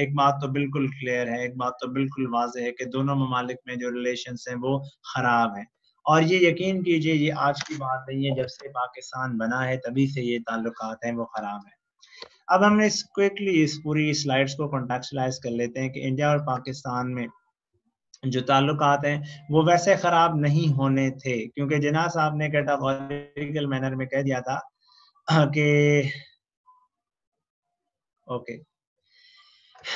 एक बात तो बिल्कुल क्लियर है, एक बात तो बिल्कुल वाज है कि दोनों ममालिक में जो रिलेशन हैं वो खराब हैं। और ये यकीन कीजिए, ये आज की बात नहीं है, जब से पाकिस्तान बना है, तभी से ये ताल्लुक हैं, वो खराब हैं। अब हमने इस क्विकली इस पूरी स्लाइड्स को कॉन्टेक्चुलाइज कर लेते हैं कि इंडिया और पाकिस्तान में जो ताल्लुक हैं, वो वैसे खराब नहीं होने थे, क्योंकि जना साहब ने कैटागोरिकल मैनर में कह दिया था कि, ओके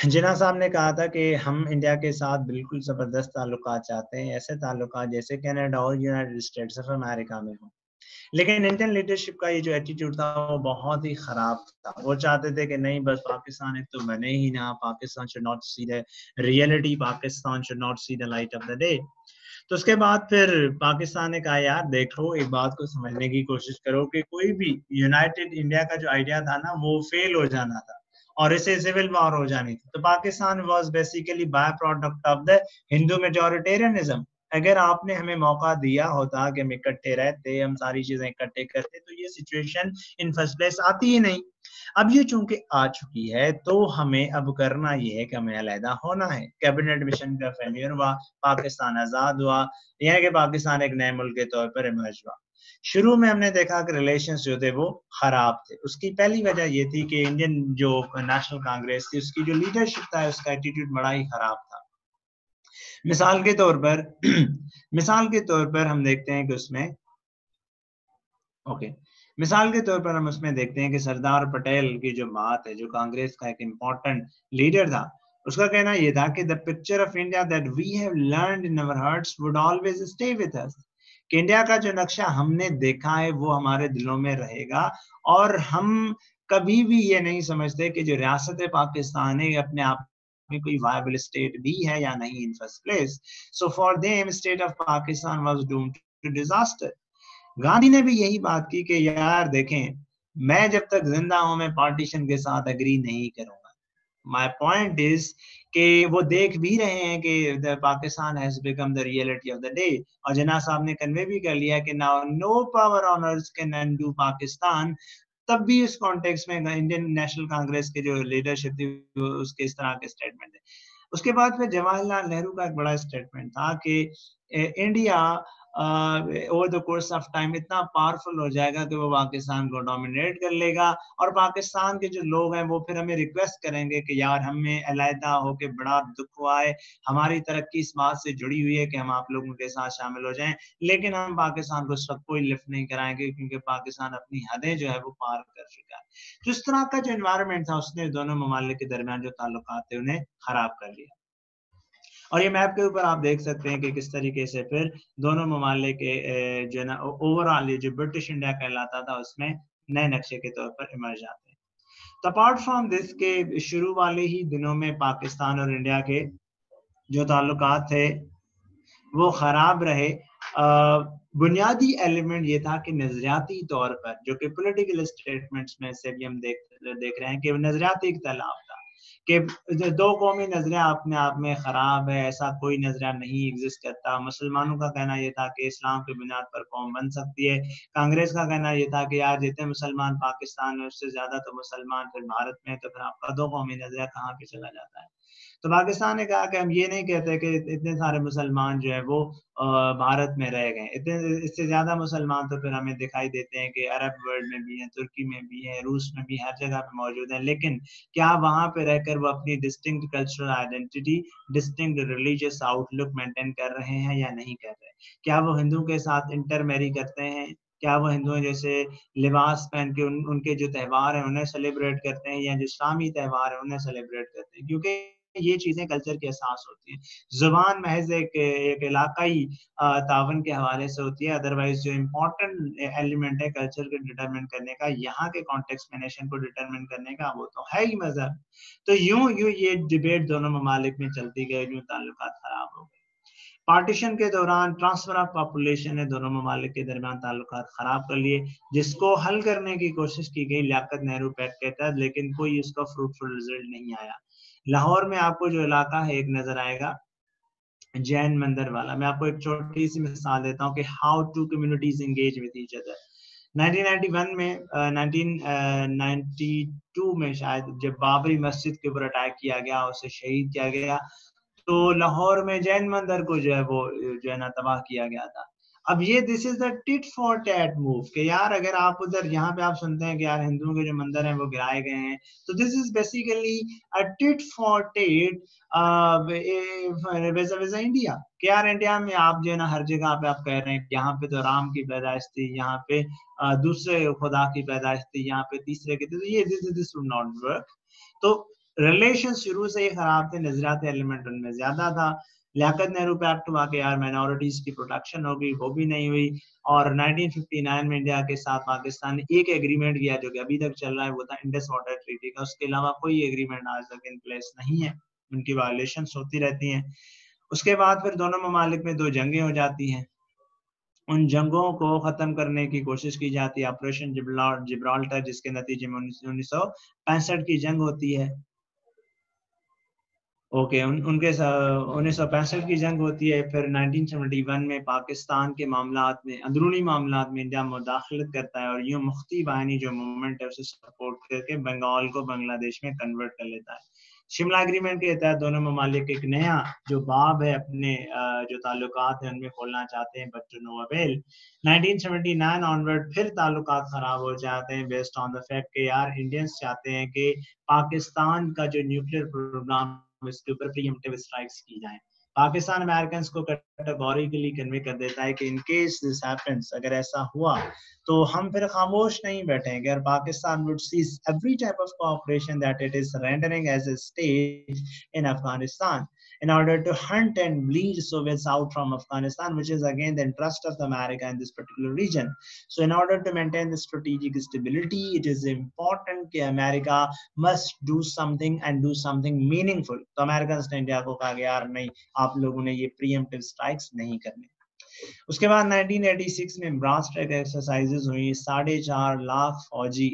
जिना साहब ने कहा था कि हम इंडिया के साथ बिल्कुल ज़बरदस्त ताल्लुक चाहते हैं, ऐसे ताल्लुक जैसे कनाडा और यूनाइटेड स्टेट्स ऑफ़ अमेरिका में हो। लेकिन इंडियन लीडरशिप का ये जो एटीट्यूड था, वो बहुत ही खराब था। वो चाहते थे कि नहीं, बस पाकिस्तान एक तो बने ही ना, Pakistan should not see the reality Pakistan should not see the light of the day तो उसके बाद फिर पाकिस्तान ने कहा, यार, देखो, एक बात को समझने की कोशिश करो कि कोई भी यूनाइटेड इंडिया का जो आइडिया था ना, वो फेल हो जाना था। और इसे सिविल वॉर हो जानी थी। तो Pakistan was basically by product of the Hindu majoritarianism अगर आपने हमें मौका दिया होता कि हम इकट्ठे रहते, हम सारी चीज़ें इकट्ठे करते तो ये सिचुएशन इन फ़र्स्ट प्लेस आती ही नहीं। अब ये चूँकि आ चुकी है तो हमें अब करना ये है कि हमें अलहदा होना है। कैबिनेट मिशन का फेलियर हुआ, पाकिस्तान आज़ाद हुआ यह कि पाकिस्तान एक नए मुल्क के तौर पर इमर्ज हुआ। शुरू में हमने देखा कि रिलेशंस जो थे वो खराब थे। उसकी पहली वजह ये थी कि इंडियन जो नेशनल कांग्रेस थी, उसकी जो लीडरशिप था, उसका एटीट्यूड बड़ा ही खराब था। मिसाल के तौर पर, मिसाल के तौर पर हम देखते हैं कि उसमें ओके मिसाल के तौर पर हम उसमें देखते हैं कि सरदार पटेल की जो बात है, जो कांग्रेस का एक इम्पोर्टेंट लीडर था, उसका कहना यह था कि the picture of India that we have learned in our hearts would always stay with us कि इंडिया का जो नक्शा हमने देखा है, वो हमारे दिलों में रहेगा। और हम कभी भी ये नहीं समझते कि जो रियासत पाकिस्तान है अपने आप में कोई वायबल स्टेट भी है या नहीं in first place so for them state of Pakistan was doomed to disaster Gandhi ने भी यही बात की कि यार देखें, मैं जब तक ज़िंदा हूँ, मैं पार्टीशन के साथ अग्री नहीं करूँगा। माई पॉइंट इज़ कि वो देख भी रहे हैं कि Pakistan has become the reality of the day और जना साहब ने कन्वे भी कर लिया कि now no power on earth can undo Pakistan. तब भी इस कॉन्टेक्स्ट में इंडियन नेशनल कांग्रेस के जो लीडरशिप थी उसके इस तरह के स्टेटमेंट थे। उसके बाद फिर जवाहरलाल नेहरू का एक बड़ा स्टेटमेंट था कि India over the course of time इतना पावरफुल हो जाएगा कि वो पाकिस्तान को डोमिनेट कर लेगा। और पाकिस्तान के जो लोग हैं, वो फिर हमें रिक्वेस्ट करेंगे कि यार हमें अलहदा होके बड़ा दुख हुआ है, हमारी तरक्की इस बात से जुड़ी हुई है कि हम आप लोगों के साथ शामिल हो जाएँ। लेकिन हम पाकिस्तान को सब कोई लिफ्ट नहीं कराएँगे क्योंकि पाकिस्तान अपनी हदें जो है वो पार कर चुका है। तो इस तरह का जो इन्वायरमेंट था, उसने दोनों ममालिक के दरमियान जो ताल्लुक थे, उन्हें खराब कर लिया और ये मैप के ऊपर आप देख सकते हैं कि किस तरीके से फिर दोनों ममालिक के जो है ना ओवरऑल ये जो ब्रिटिश इंडिया कहलाता था, उसमें नए नक्शे के तौर पर इमर्ज आते हैं। तो अपार्ट फ्रॉम दिस के शुरू वाले ही दिनों में पाकिस्तान और इंडिया के जो ताल्लुक थे, वो खराब रहे। बुनियादी एलिमेंट ये था कि नजरियाती तौर पर, जो कि पॉलिटिकल स्टेटमेंट्स में से भी हम देख देख रहे हैं कि नजरियाती इख्तलाफ कि दो कौमी नज़रिया अपने आप में खराब है, ऐसा कोई नज़रिया नहीं एग्जिस्ट करता। मुसलमानों का कहना यह था कि इस्लाम की बुनियाद पर कौम बन सकती है। कांग्रेस का कहना यह था कि यार जितने मुसलमान पाकिस्तान में, उससे ज़्यादा तो मुसलमान फिर भारत में तो फिर आपका दो कौमी नज़रिया कहाँ पे चला जाता है? तो पाकिस्तान ने कहा कि हम ये नहीं कहते कि इतने सारे मुसलमान जो है वो भारत में रह गए इतने इससे ज़्यादा मुसलमान तो फिर हमें दिखाई देते हैं कि अरब वर्ल्ड में भी है तुर्की में भी है रूस में भी हर जगह पे मौजूद है। लेकिन क्या वहाँ पे रहकर वो अपनी distinct cultural identity distinct religious outlook maintain कर रहे हैं या नहीं कर रहे? क्या वो हिंदू के साथ इंटरमैरी करते हैं? क्या वो हिंदू जैसे लिबास पहन के उन, उनके जो त्यौहार हैं उन्हें सेलिब्रेट करते हैं या जो इस्लामी त्यौहार है उन्हें सेलिब्रेट करते हैं? क्योंकि ये चीज़ें कल्चर के एहसास होती है। ज़ुबान महज एक एक इलाकाई तावन के हवाले से होती है। अदरवाइज़ जो इम्पोर्टेंट एलिमेंट है कल्चर को डिटरमिन करने का, यहाँ के कॉन्टेक्स्ट में नेशन को डिटरमिन करने का, वो तो है ही मज़हब। तो यूँ यूँ ये डिबेट दोनों ममालिक में चलती गई, यूँ ताल्लुक खराब हो गए पार्टीशन के दौरान ट्रांसफ़र ऑफ़ पॉपुलेशन ने दोनों ममालिक के दरमियान ताल्लुक खराब कर लिए, जिसको हल करने की कोशिश की गई, लियाकत नेहरू पैक्ट के तहत, लेकिन कोई इसका फ्रूटफुल रिज़ल्ट नहीं आया। लाहौर में आपको जो इलाका है एक नज़र आएगा जैन मंदिर वाला। मैं आपको एक छोटी सी मिसाल देता हूँ कि how two communities engage with each other 1991 में uh, 1992 में शायद जब बाबरी मस्जिद के ऊपर अटैक किया गया उसे शहीद किया गया तो लाहौर में जैन मंदिर को जो है वो जो है ना तबाह किया गया था। अब ये this is the tit for tat move कि यार अगर आप उधर यहाँ पे आप सुनते हैं कि यार हिंदुओं के जो मंदिर हैं वो गिराए गए हैं तो this is basically a tit for tat India कि यार इंडिया में आप जो है ना हर जगह पे आप कह रहे हैं यहाँ पे तो राम की पैदाइश थी यहाँ पे uh, दूसरे खुदा की पैदाइश थी यहाँ पे तीसरे की तो ये this this would not work तो रिलेशन शुरू से ही खराब थे नजरियात एलिमेंट उनमें ज़्यादा था लियाकत नेहरू पे एक्ट हुआ के यार माइनॉरिटीज की प्रोटेक्शन होगी वो भी नहीं हुई। और 1959 में इंडिया के साथ पाकिस्तान ने एक एग्रीमेंट किया जो कि अभी तक चल रहा है, वो था इंडस वाटर ट्रीटी का। उसके अलावा कोई एग्रीमेंट आज तक इन प्लेस नहीं है। उनकी वायलेशन होती रहती हैं। उसके बाद फिर दोनों ममालिक में दो जंगें हो जाती हैं। उन जंगों को खत्म करने की कोशिश की जाती है। ऑपरेशन जिब्राल्टर जिसके नतीजे में उन्नीस सौ पैंसठ की जंग होती है। ओके उन, उनके उन्नीस सौ पैंसठ की जंग होती है फिर 1971 में पाकिस्तान के मामला में अंदरूनी मामला में इंडिया मुदाखलत करता है और यूँ मुख्ती बाहनी जो मूवमेंट है उसे सपोर्ट करके बंगाल को बांग्लादेश में कन्वर्ट कर लेता है। शिमला एग्रीमेंट के तहत दोनों ममालिक एक नया जो बाब है अपने जो ताल्लुकात है उनमें खोलना चाहते हैं बट नो अवेल 1979 ऑनवर्ड फिर ताल्लुकात खराब हो जाते हैं बेस्ड ऑन द फैक्ट के यार इंडियंस चाहते हैं कि पाकिस्तान का जो न्यूक्लियर प्रोग्राम इसके ऊपर प्रीएम्प्टिव स्ट्राइक्स की जाए। पाकिस्तान अमेरिकन को कैटेगोरिकली कन्वे कर देता है कि इन केस दिस हैपेंस अगर ऐसा हुआ तो हम फिर खामोश नहीं बैठेंगे। और Pakistan would cease every type of cooperation that it is rendering as a state in Afghanistan in order to hunt and bleed Soviets out from Afghanistan, which is again the interest of America in this particular region. So, in order to maintain the strategic stability, it is important that America must do something and do something meaningful. So, Americans ने India को कहा गया यार नहीं आप लोगों ने ये preemptive strikes नहीं करने उसके बाद 1986 में ब्रास ट्रैक एक्सरसाइजेस हुई। साढ़े चार लाख फौजी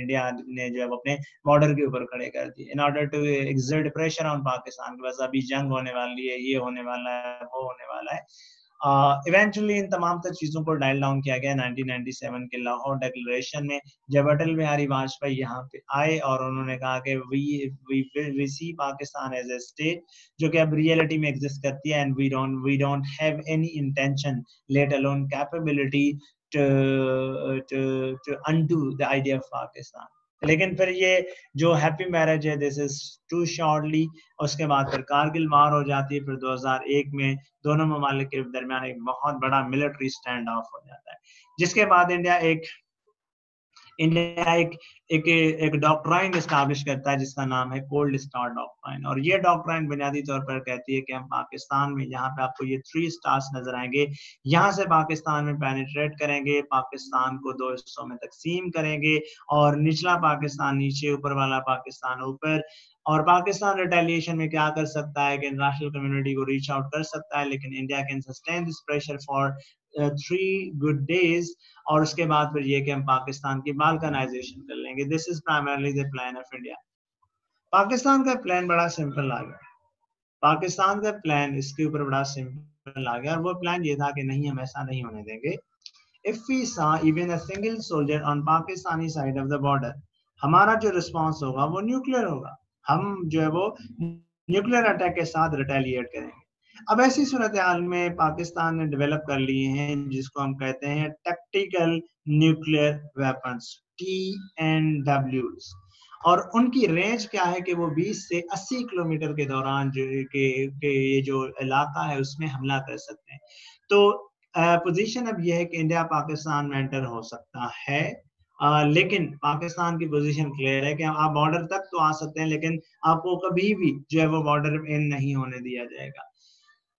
इंडिया ने जो है अपने बॉर्डर के ऊपर खड़े कर दिए। In order to exert pressure on Pakistan के पास, अभी जंग होने वाली है, ये होने वाला है, वो होने वाला है। इवेंचुअली इन तमाम तर चीज़ों को डायल डाउन किया गया 1997 के लाहौर डिक्लेरेशन में, जब अटल बिहारी वाजपेयी यहाँ पे आए और उन्होंने कहा कि we we we see Pakistan as a state जो कि अब रियलिटी में एग्जिस्ट करती है and we don't we don't have any intention let alone capability to to to undo the idea of Pakistan. लेकिन फिर ये जो हैप्पी मैरिज है दिस इज़ टू शॉर्टली उसके बाद फिर कारगिल मार हो जाती है, फिर 2001 में दोनों ममालिक के दरमियान एक बहुत बड़ा मिलिट्री स्टैंड ऑफ़ हो जाता है। जिसके बाद इंडिया एक इंडिया एक एक एक डॉक्ट्राइन स्टैब्लिश करता है, जिसका नाम है कोल्ड स्टार डॉक्ट्राइन और ये डॉक्ट्राइन बुनियादी तौर पर कहती है कि हम पाकिस्तान में, यहाँ पे आपको ये थ्री स्टार्स नज़र आएँगे। यहाँ से पाकिस्तान में पेनिट्रेट करेंगे, पाकिस्तान को दो हिस्सों में तकसीम करेंगे और निचला पाकिस्तान, नीचे ऊपर वाला पाकिस्तान, ऊपर। और पाकिस्तान रिटेलिएशन में क्या कर सकता है कि इंटरनेशनल कम्युनिटी को रीच आउट कर सकता है, लेकिन India can sustain this pressure for three good days और उसके बाद फिर ये कि हम पाकिस्तान की बालकनाइजेशन कर लेंगे। This is primarily the plan of India Pakistan का प्लान बड़ा सिंपल आ गया। पाकिस्तान का प्लान इसके ऊपर बड़ा सिंपल आ गया, और वो प्लान ये था कि नहीं, हम ऐसा नहीं होने देंगे। If we saw even a single soldier on Pakistani side of the border हमारा जो रिस्पांस होगा वो न्यूक्लियर होगा। हम जो है वो न्यूक्लियर अटैक के साथ रिटेलिएट करेंगे। अब ऐसी सूरत हाल में पाकिस्तान ने डेवलप कर लिए हैं जिसको हम कहते हैं tactical nuclear weapons T N W और उनकी रेंज क्या है कि वो 20 से 80 किलोमीटर के दौरान जो के, के ये जो इलाका है उसमें हमला कर सकते हैं। तो पोजीशन अब यह है कि इंडिया पाकिस्तान में एंटर हो सकता है। आ, लेकिन पाकिस्तान की पोजीशन क्लियर है कि आप बॉर्डर तक तो आ सकते हैं लेकिन आपको कभी भी जो है वो बॉर्डर इन नहीं होने दिया जाएगा।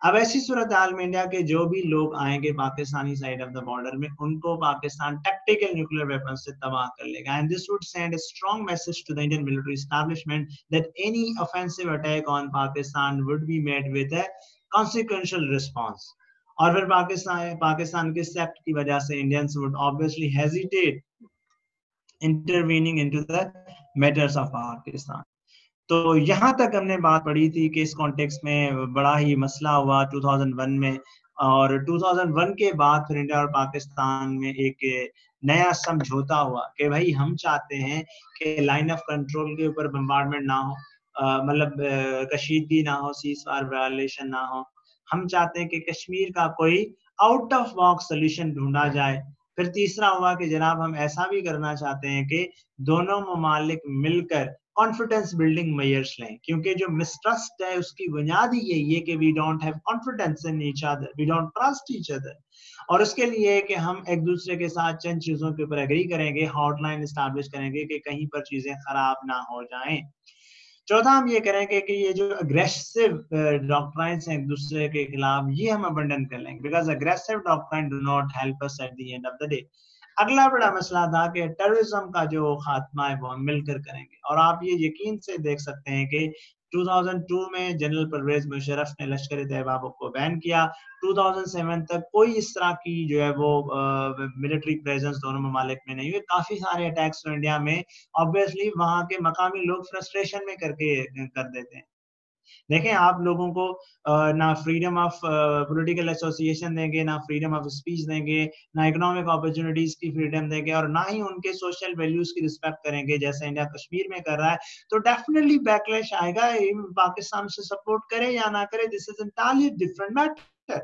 अब ऐसी सूरत हाल में इंडिया के जो भी लोग आएँगे Pakistani side of the border में, उनको पाकिस्तान टैक्टिकल न्यूक्लियर वेपन से तबाह कर लेगा। And this would send a strong message to the Indian military establishment that any offensive attack on Pakistan would be made with a consequential response और फिर पाकिस्तान पाकिस्तान के सेप्ट की वजह से Indians would obviously hesitate intervening into the matters of Pakistan. तो यहाँ तक हमने बात पढ़ी थी कि इस कॉन्टेक्स्ट में बड़ा ही मसला हुआ 2001 में और 2001 के बाद फिर इंडिया और पाकिस्तान में एक नया समझौता हुआ कि भाई हम चाहते हैं कि लाइन ऑफ़ कंट्रोल के ऊपर बम्बार्डमेंट ना हो मतलब कशीदगी ना हो सीज फार वायलेशन ना हो। हम चाहते हैं कि कश्मीर का कोई आउट ऑफ़ बॉक्स सोल्यूशन ढूंढा जाए फिर तीसरा हुआ कि जनाब हम ऐसा भी करना चाहते हैं कि दोनों ममालिक मिलकर कॉन्फिडेंस बिल्डिंग मेयर्स लें, क्योंकि जो मिसट्रस्ट है उसकी बुनियाद ही यही है कि we don't have confidence in each other we don't trust each other और उसके लिए कि हम एक दूसरे के साथ चंद चीज़ों के ऊपर एग्री करेंगे हॉटलाइन स्टैब्लिश करेंगे कि कहीं पर चीज़ें खराब ना हो जाएँ। चौथा हम ये करेंगे कि ये जो अग्रेसिव डॉक्ट्राइंस हैं एक दूसरे के खिलाफ, ये हम अबंडन कर लेंगे। Because aggressive doctrine do not help us at the end of the day अगला बड़ा मसला था कि टेररिज्म का जो खात्मा है वो हम मिलकर करेंगे। और आप ये यकीन से देख सकते हैं कि 2002 में जनरल परवेज मुशरफ ने लश्कर तैयबा को बैन किया। 2007 तक कोई इस तरह की जो है वो मिलिट्री प्रेजेंस दोनों ममालिक में नहीं हुई काफ़ी सारे अटैक्स तो इंडिया में ऑब्वियसली वहाँ के मकामी लोग फ्रस्ट्रेशन में करके, कर देते हैं। देखें, आप लोगों को ना फ्रीडम ऑफ़ पॉलिटिकल एसोसिएशन देंगे, ना फ्रीडम ऑफ़ स्पीच देंगे, ना इकोनॉमिक अपॉर्चुनिटीज़ की फ्रीडम देंगे और ना ही उनके सोशल वैल्यूज़ की रिस्पेक्ट करेंगे, जैसे इंडिया कश्मीर में कर रहा है। तो डेफिनेटली बैकलैश आएगा पाकिस्तान से सपोर्ट करे या ना करे this is entirely different matter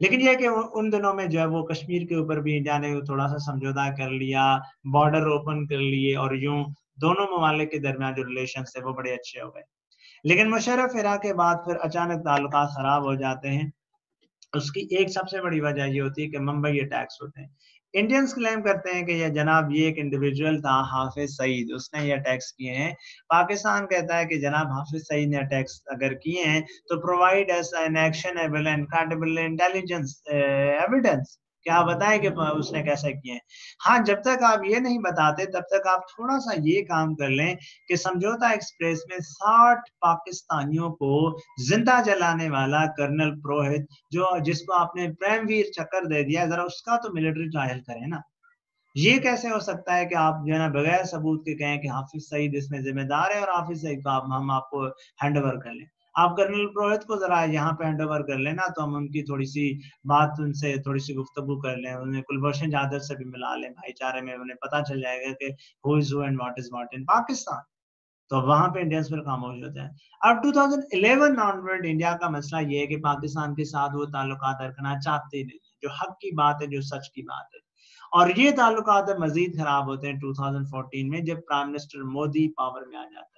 लेकिन यह कि उन दिनों में जो है वो कश्मीर के ऊपर भी इंडिया ने थोड़ा सा समझौता कर लिया बॉर्डर ओपन कर लिए और यूँ दोनों ममालिक के दरमियान जो रिलेशन है वो बड़े अच्छे हो गए। लेकिन मुशरफ फिरा के बाद फिर अचानक ताल्लुक खराब हो जाते हैं। उसकी एक सबसे बड़ी वजह ये होती है कि मुंबई अटैक्स होते हैं। इंडियंस क्लेम करते हैं कि यह जनाब ये एक इंडिविजुअल था, हाफिज सईद। उसने ये अटैक्स किए हैं। पाकिस्तान कहता है कि जनाब हाफिज सईद ने अटैक्स अगर किए हैं तो provide us an actionable and credible intelligence evidence क्या बताएँ कि उसने कैसे किए हैं? हाँ जब तक आप ये नहीं बताते, तब तक आप थोड़ा सा ये काम कर लें कि समझौता एक्सप्रेस में साठ पाकिस्तानियों को ज़िंदा जलाने वाला कर्नल प्रोहित, जो, जिसको आपने प्रेमवीर चक्कर दे दिया, जरा उसका तो मिलिट्री ट्रायल करें ना। ये कैसे हो सकता है कि आप जो है ना, बगैर सबूत के कहें कि हाफिज सईद इसमें जिम्मेदार है और हाफिज सईद को आप हम आपको हैंड ओवर कर लें। आप कर्नल पुरोहित को जरा यहाँ पे हैंड ओवर कर लेना तो हम उनकी थोड़ी सी बात, उनसे थोड़ी सी गुफ्तगु कर लें, उन्हें कुलभूषण जाधव से भी मिला लें, भाईचारे में उन्हें पता चल जाएगा कि who is who and what is what in Pakistan तो वहाँ पे इंडियंस फिर खामोश होते हैं अब 2011 ऑनवर्ड इंडिया का मसला ये है कि पाकिस्तान के साथ वो ताल्लुक रखना चाहते नहीं जो हक की बात है, जो सच की बात है। और ये ताल्लुक मजीद खराब होते हैं 2014 में, जब प्राइम मिनिस्टर मोदी पावर में आ जाता है।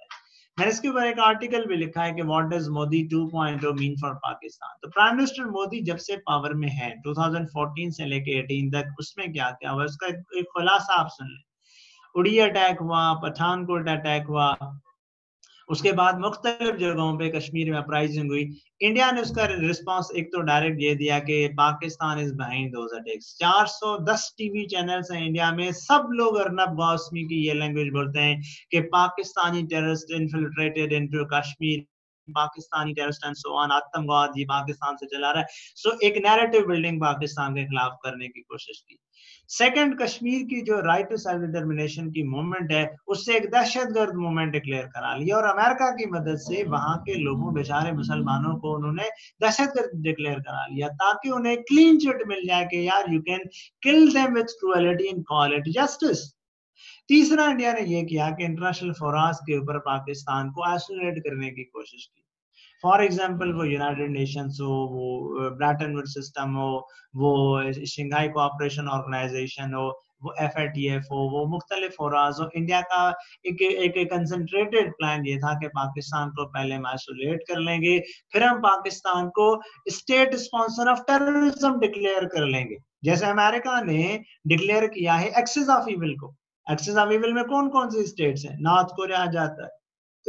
मैंने इसके ऊपर एक आर्टिकल भी लिखा है कि what does Modi 2.0 mean for Pakistan तो प्राइम मिनिस्टर मोदी जब से पावर में है 2014 से लेके 18 तक, उसमें क्या क्या हुआ? उसका एक खुलासा आप सुन लें। उड़ी अटैक हुआ, पठानकोट अटैक हुआ उसके बाद मुख्तलिफ़ जगहों पे कश्मीर में अपराइजिंग हुई। इंडिया ने उसका रिस्पांस एक तो डायरेक्ट ये दिया कि Pakistan is behind those attacks 410 TV channels हैं इंडिया में। सब लोग अर्नब गौसमी की ये लैंग्वेज बोलते हैं कि Pakistani terrorist infiltrated into Kashmir. Pakistani terrorist and so on आतंकवाद ये पाकिस्तान से चला रहा है। सो so, एक नैरेटिव बिल्डिंग पाकिस्तान के खिलाफ करने की कोशिश की। सेकंड कश्मीर की जो राइट टू सेल्फ डिटर्मिनेशन की मूवमेंट है, उससे एक दहशतगर्द मूवमेंट डिक्लेयर करा लिया और अमेरिका की मदद से वहाँ के लोगों, बेचारे मुसलमानों को उन्होंने दहशतगर्द डिक्लेयर करा लिया ताकि उन्हें क्लीन चिट मिल जाए कि यार you can kill them with cruelty and call it justice तीसरा इंडिया ने यह किया कि इंटरनेशनल फोरास के ऊपर पाकिस्तान को आइसोलेट करने की कोशिश की। फॉर एग्ज़ाम्पल वो यूनाइटेड नेशंस हो, वो ब्रैटन वुड सिस्टम हो, वो शिंगाई कोऑपरेशन ऑर्गेनाइजेशन हो, वो एफ़ आई टी एफ़ हो, वो मुख्तलिफ़ हो हो। इंडिया का एक एक कंसंट्रेटेड प्लान ये था कि पाकिस्तान को पहले हम आइसोलेट कर लेंगे, फिर हम पाकिस्तान को state sponsor of terrorism declare कर लेंगे। जैसे अमेरिका ने डिक्लेयर किया है एक्सेस ऑफ़ इविल को। एक्सेस ऑफ़ इविल में कौन कौन सी स्टेट्स हैं? नॉर्थ कोरिया आ जाता है।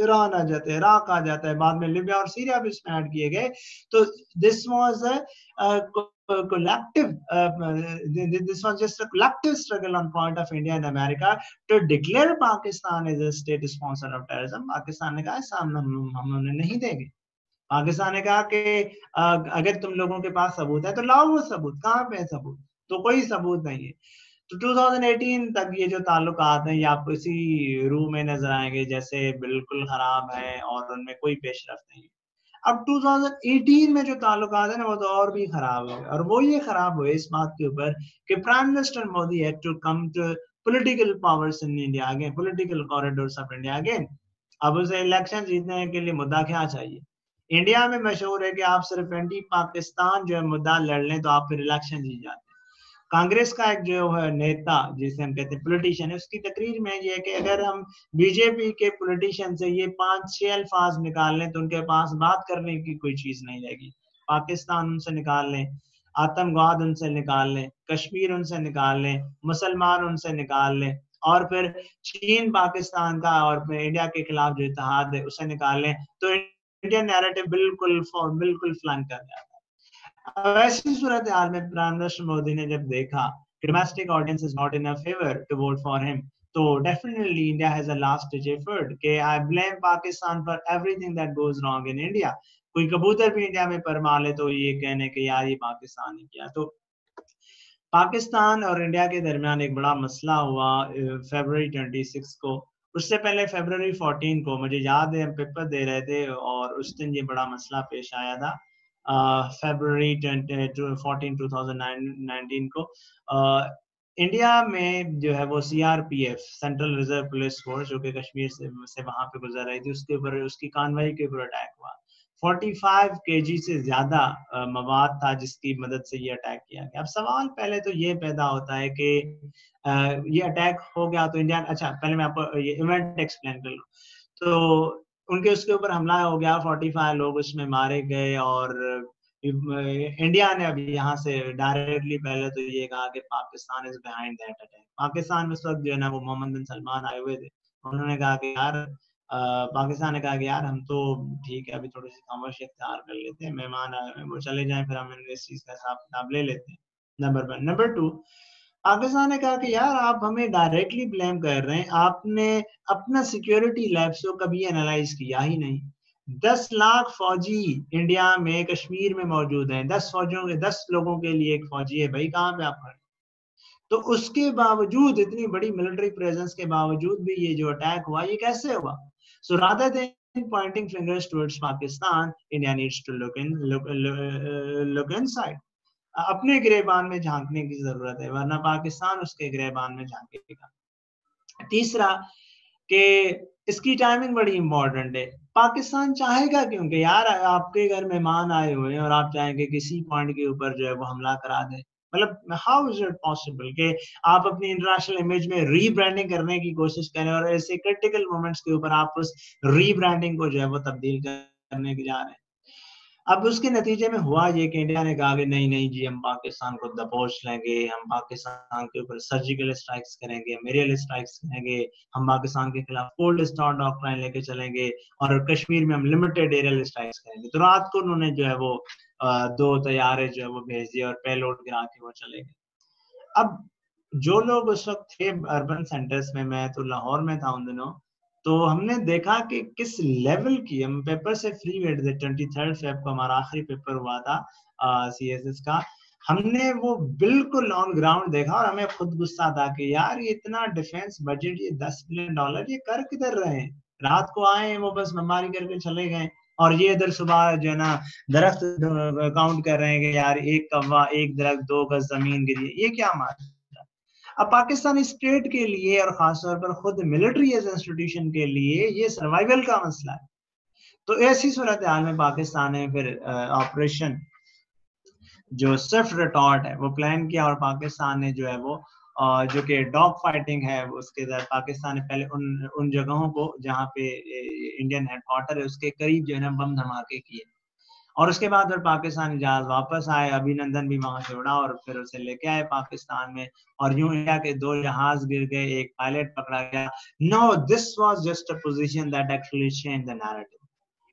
ईरान आ जाता है इराक आ जाता है, बाद में लिबिया और सीरिया भी इसमें ऐड किए गए। तो दिस uh, uh, वॉज़ नहीं देंगे। पाकिस्तान ने कहा कि अगर तुम लोगों के पास सबूत है तो लाओ वो सबूत। कहाँ पे है सबूत? तो कोई सबूत नहीं है। तो 2018 तक ये जो ताल्लुकात हैं, ये आपको इसी रूह में नज़र आएँगे, जैसे बिल्कुल खराब है और उनमें कोई पेशरफ नहीं अब 2018 में जो ताल्लुक है ना, वो तो और भी खराब हो। गए और वो ये खराब हुए इस बात के ऊपर कि prime minister Modi had to come to political powers in India again political corridors of India again अब उसे इलेक्शन जीतने के लिए मुद्दा क्या चाहिए? इंडिया में मशहूर है कि आप सिर्फ़ एंटी पाकिस्तान जो है मुद्दा लड़ लें तो आप फिर इलेक्शन जीत जाते हैं। कांग्रेस का एक जो है नेता, जिसे हम कहते हैं पोलिटिशियन है, उसकी तकरीर में ये है कि अगर हम बीजेपी के पोलिटिशियन से ये पाँच, छह अल्फाज निकाल लें तो उनके पास बात करने की कोई चीज़ नहीं रहेगी। पाकिस्तान उनसे निकाल लें, आतंकवाद उनसे निकाल लें, कश्मीर उनसे निकाल लें, मुसलमान उनसे निकाल लें, और फिर चीन, पाकिस्तान का और फिर इंडिया के खिलाफ जो इतिहाद है, उसे निकाल लें तो इंडियन नैरेटिव बिल्कुल बिल्कुल फ्लंक कर जाता है। ऐसी सूरत हाल में प्रधानमंत्री मोदी ने जब देखा कि domestic audience is not in favour to vote for him तो definitely India has a last ditch effort के I blame Pakistan for everything that goes wrong in India कोई कबूतर भी इंडिया में परमा ले तो ये कहने के यार ये पाकिस्तान ने किया। तो पाकिस्तान और इंडिया के दरमियान एक बड़ा मसला हुआ फेबर ट्वेंटी सिक्स को। उससे पहले फेबर फोर्टीन को, मुझे याद है, हम पेपर दे रहे थे और उस दिन ये बड़ा मसला पेश आया था। फेबर फोर्टीन टू को इंडिया में जो है वो CRPF central reserve police force जो कि कश्मीर से, से वहाँ पे गुजर रही थी उसके ऊपर उसकी कानवाई के ऊपर अटैक हुआ। 45 केजी से ज़्यादा मवाद था जिसकी मदद से ये अटैक किया गया। अब सवाल पहले तो ये पैदा होता है कि ये अटैक हो गया तो इंडिया अच्छा पहले मैं आपको ये इवेंट एक्सप्लेन कर लू। तो उनके उसके ऊपर हमला हो गया 45 लोग उसमें मारे गए और इंडिया ने अभी यहाँ से डायरेक्टली पहले तो ये कहा कि Pakistan is behind that attack Pakistan में उस वक्त जो है ना वो मोहम्मद बिन सलमान आए हुए थे। उन्होंने कहा कि यार पाकिस्तान ने कहा कि यार हम तो ठीक है, अभी थोड़ी सी खामोश इख्तियार कर लेते हैं, मेहमान आए वो चले जाए, फिर हम इस चीज़ का हिसाब किताब ले लेते हैं। Number one number two Pakistan ने कहा कि यार आप हमें डायरेक्टली ब्लेम कर रहे हैं। आपने अपना सिक्योरिटी लैब्स को कभी एनालाइज किया ही नहीं। दस लाख फौजी इंडिया में कश्मीर में मौजूद हैं। दस फौजियों के दस लोगों के लिए एक फौजी है भाई कहाँ पे आप खड़े तो उसके बावजूद इतनी बड़ी मिलिट्री प्रेजेंस के बावजूद भी ये जो अटैक हुआ ये कैसे हुआ? So Radha pointing fingers towards Pakistan, India needs to look in look uh, look inside. अपने गिरेबान में झांकने की ज़रूरत है, वरना पाकिस्तान उसके गिरेबान में झांकेगा। तीसरा कि इसकी टाइमिंग बड़ी इंपॉर्टेंट है। पाकिस्तान चाहेगा क्योंकि यार, आपके घर मेहमान आए हुए हैं और आप चाहेंगे किसी पॉइंट के ऊपर जो है वो हमला करा दें। मतलब हाउ इज़ इट पॉसिबल कि आप अपनी इंटरनेशनल इमेज में रीब्रांडिंग करने की कोशिश करें और ऐसे क्रिटिकल मोमेंट्स के ऊपर आप उस रीब्रांडिंग को जो है वो तब्दील करने के जा रहे हैं। अब उसके नतीजे में हुआ ये कि इंडिया ने कहा कि नहीं नहीं जी, हम पाकिस्तान को दबोच लेंगे, हम पाकिस्तान के ऊपर सर्जिकल स्ट्राइक्स करेंगे मेरियल स्ट्राइक्स करेंगे, हम पाकिस्तान के खिलाफ कोल्ड स्टार डॉक्ट्राइन लेके चलेंगे और कश्मीर में हम लिमिटेड एरियल स्ट्राइक्स करेंगे। तो रात को उन्होंने जो है वो दो तैयारे जो है वो भेज दिए और पेलोड गिरा के वो चले गए। अब जो लोग उस वक्त थे अर्बन सेंटर्स में, मैं तो लाहौर में था उन दिनों तो हमने देखा कि किस लेवल की, हम पेपर से फ्री बैठ थे ट्वेंटी थर्ड फेब को हमारा आखिरी पेपर हुआ था सी एस एस का। हमने वो बिल्कुल ऑन ग्राउंड देखा और हमें खुद गुस्सा था कि यार, ये इतना डिफेंस बजट ये दस बिलियन डॉलर ये कर किधर रहे हैं? रात को आए वो, बस बमबारी करके चले गए। और ये इधर सुबह जो है ना, दरख्त काउंट कर रहे हैं कि यार, एक कौवा, एक दरख्त, दो गज ज़मीन गिरी ये क्या मार अब पाकिस्तानी स्टेट के लिए और खासतौर पर खुद मिलिट्री एज इंस्टीट्यूशन के लिए ये सर्वाइवल का मसला है। तो ऐसी सूरत हाल में पाकिस्तान ने फिर ऑपरेशन जो सिर्फ़ रिटॉर्ट है, वो प्लान किया और पाकिस्तान ने जो है वो जो कि डॉग फाइटिंग है उसके अंदर पाकिस्तान ने पहले उन उन जगहों को जहाँ पे इंडियन हेडक्वार्टर है, उसके करीब जो है ना बम धमाके किए। और उसके बाद फिर पाकिस्तानी जहाज़ वापस आए। अभिनंदन भी वहाँ से उड़ा और फिर उसे लेके आए पाकिस्तान में और यूँ इंडिया के दो जहाज़ गिर गए, एक पायलट पकड़ा गया। No this was just a position that actually change the narrative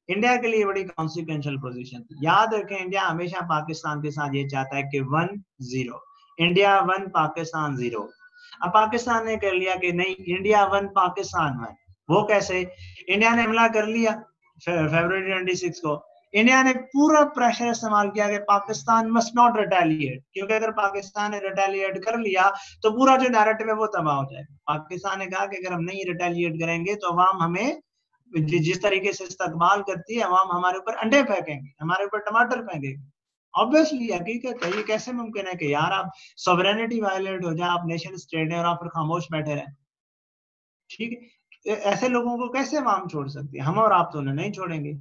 India के लिए बड़ी कॉन्सिक्वेंशियल पोजीशन थी। याद रखें इंडिया हमेशा पाकिस्तान के साथ ये चाहता है कि one zero India one Pakistan zero अब पाकिस्तान ने कर लिया कि नहीं इंडिया वन पाकिस्तान वन वो कैसे? इंडिया ने हमला कर लिया फेबर ट्वेंटी सिक्स को। इंडिया ने पूरा प्रेशर इस्तेमाल किया कि पाकिस्तान मस्ट नॉट रिटेलिएट क्योंकि अगर पाकिस्तान ने रिटेलिएट कर लिया तो पूरा जो नैरेटिव है वो तबाह हो जाएगा। पाकिस्तान ने कहा कि अगर हम नहीं रिटेलिएट करेंगे तो अवाम हमें जिस तरीके से इस्तेमाल करती है अवाम हमारे ऊपर अंडे फेंकेंगे, हमारे ऊपर टमाटर फेंकेंगे। ऑब्वियसली हकीकत है, ये कैसे मुमकिन है कि यार आप सॉवरेनिटी वायलेट हो जाए, आप नेशन स्टेट है और आप फिर खामोश बैठे रहे। ठीक है? ऐसे लोगों को कैसे अवाम छोड़ सकती है? हम और आप तो उन्हें नहीं छोड़ेंगे।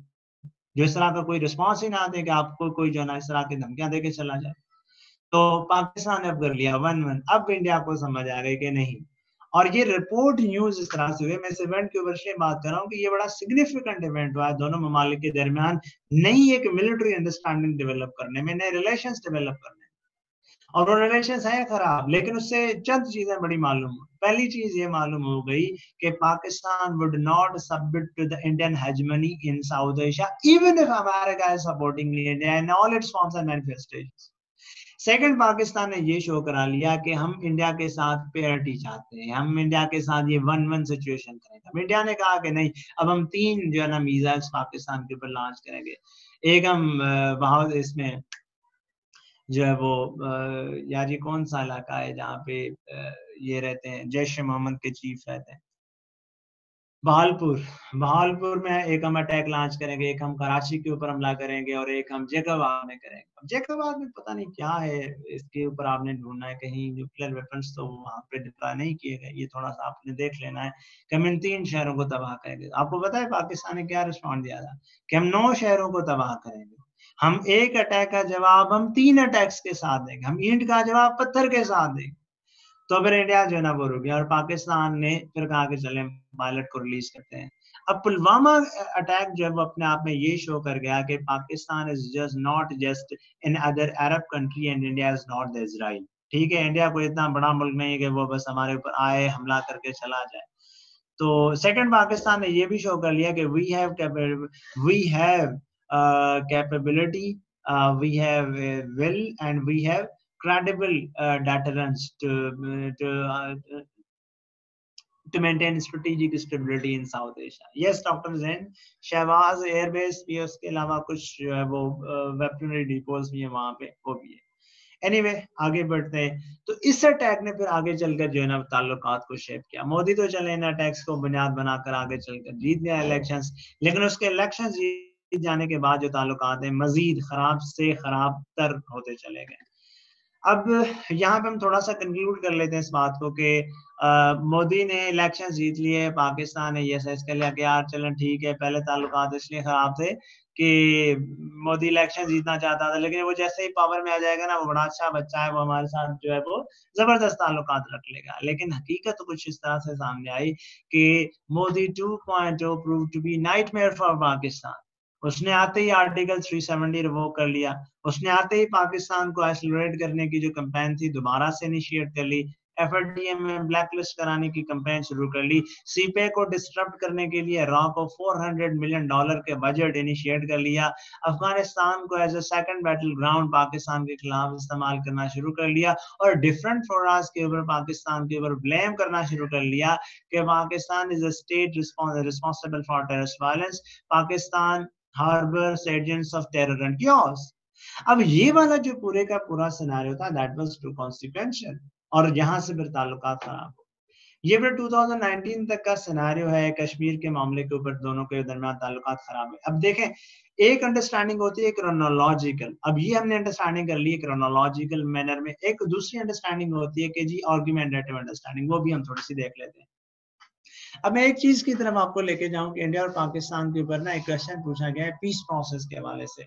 जो इस तरह का कोई रिस्पॉन्स ही ना दे कि आपको कोई जो ना इस तरह की धमकियाँ देके चला जाए। तो पाकिस्तान ने अब कर लिया वन वन। अब इंडिया को समझ आ गई कि नहीं। और ये रिपोर्ट न्यूज़ इस तरह से हुए मैं इस इवेंट के ऊपर से बात कर रहा हूँ कि ये बड़ा सिग्निफिकेंट इवेंट हुआ है दोनों ममालिक के दरमियान नई एक मिलिट्री अंडरस्टैंडिंग डेवलप करने में, नए रिलेशन डेवलप करने और वो रिलेशन है खराब, लेकिन उससे चंद चीज़ें बड़ी मालूम पहली चीज़ ये मालूम हो गई कि Pakistan would not submit to the Indian hegemony in South Asia even if America is supporting India in all its forms and manifestations second Pakistan ने ये शो करा लिया कि हम इंडिया के साथ पेरिटी चाहते हैं, हम इंडिया के साथ ये वन वन सिचुएशन करेंगे। अब इंडिया ने कहा कि नहीं, अब हम तीन जो है ना मीजाइल्स पाकिस्तान के ऊपर लॉन्च करेंगे। एक हम वहाँ इसमें जो है वो यार ये कौन सा इलाका है जहाँ पे ये रहते हैं जैश मोहम्मद के चीफ रहते हैं? बहालपुर। बहालपुर में एक हम अटैक लॉन्च करेंगे, एक हम कराची के ऊपर हमला करेंगे और एक हम जैकबाद में करेंगे। अब जैकबाद में पता नहीं क्या है, इसके ऊपर आपने ढूंढना है, कहीं न्यूक्लियर वेपन्स तो वहाँ पे डिप्लॉय नहीं किए गए, ये थोड़ा सा आपने देख लेना है। कि हम इन तीन शहरों को तबाह करेंगे। आपको पता है पाकिस्तान ने क्या रिस्पॉन्ड दिया था? कि हम नौ शहरों को तबाह करेंगे। हम एक अटैक का जवाब हम तीन अटैक्स के साथ देंगे, हम ईंट का जवाब पत्थर के साथ देंगे। तो फिर इंडिया जो है ना वो रुक गया और पाकिस्तान ने फिर कहा कि चले पायलट को रिलीज़ करते हैं। अब पुलवामा अटैक जब अपने आप में ये शो कर गया कि Pakistan is just not just another Arab country and India is not the Israel ठीक है इंडिया कोई इतना बड़ा मुल्क नहीं है कि वो बस हमारे ऊपर आए, हमला करके चला जाए। तो सेकंड पाकिस्तान ने ये भी शो कर लिया कि we have we have capability we have will and we have credible uh, deterrence to to uh, to maintain strategic stability in South Asia. Yes, Dr. Zain, Shahbaz airbase भी है उसके अलावा कुछ जो है वो वेपनरी डिपोज भी है वहाँ पे वो भी है एनीवे anyway, आगे बढ़ते हैं तो इस अटैक ने फिर आगे चलकर जो है ना ताल्लुकात को शेप किया मोदी तो चले इन अटैक्स को बुनियाद बनाकर आगे चलकर जीत गया इलेक्शंस लेकिन उसके इलेक्शंस जाने के बाद जो ताल्लुकात है, मजीद खराब से खराब तर होते चले गए। अब यहाँ पे हम थोड़ा सा कंक्लूड कर लेते हैं इस बात को कि मोदी ने इलेक्शन जीत लिए पाकिस्तान ने ये सच कर लिया कि यार चलें ठीक है, पहले ताल्लुकात इसलिए खराब थे कि मोदी इलेक्शन जीतना चाहता था, लेकिन वो जैसे ही पावर में आ जाएगा ना, वो बड़ा अच्छा बच्चा है, वो हमारे साथ जो है वो ज़बरदस्त ताल्लुकात रख लेगा। लेकिन हकीकत तो कुछ इस तरह से सामने आई कि Modi two point prove to be night for Pakistan. उसने आते ही आर्टिकल 370 रिवोक कर लिया। उसने आते ही पाकिस्तान को एक्सलरेट करने की जो कंपेन थी, दोबारा से इनिशिएट कर ली। एफ़ में ब्लैक लिस्ट कराने की कंपेन शुरू कर ली। सीपे को डिस्टर्ब करने के लिए रॉ को 400 मिलियन डॉलर के बजट इनिशिएट कर लिया। अफ़गानिस्तान को as a second battle ground Pakistan के खिलाफ इस्तेमाल करना शुरू कर लिया और डिफरेंट फोराज के ऊपर पाकिस्तान के ऊपर ब्लेम करना शुरू कर लिया कि Pakistan is a state responsible for terrorist violence Pakistan harbors agents of terror and chaos. अब ये वाला जो पूरे का पूरा सिनारियो था दैट वाज टू कॉन्सिक्वेंशियल और यहाँ से फिर ताल्लुकात खराब हो ये फिर 2019 तक का सिनारियो है, कश्मीर के मामले के ऊपर दोनों के दरमियान ताल्लुकात खराब है। अब देखें, एक अंडरस्टैंडिंग होती है क्रोनोलॉजिकल अब ये हमने अंडरस्टैंडिंग कर ली क्रोनोलॉजिकल मैनर में। एक दूसरी अंडरस्टैंडिंग होती है कि जी आर्ग्यूमेंटेटिव अंडरस्टैंडिंग वो भी हम थोड़ी सी देख लेते हैं। अब मैं एक चीज़ की तरफ़ आपको लेके जाऊँ कि इंडिया और पाकिस्तान के ऊपर ना एक क्वेश्चन पूछा गया है पीस प्रोसेस के हवाले से।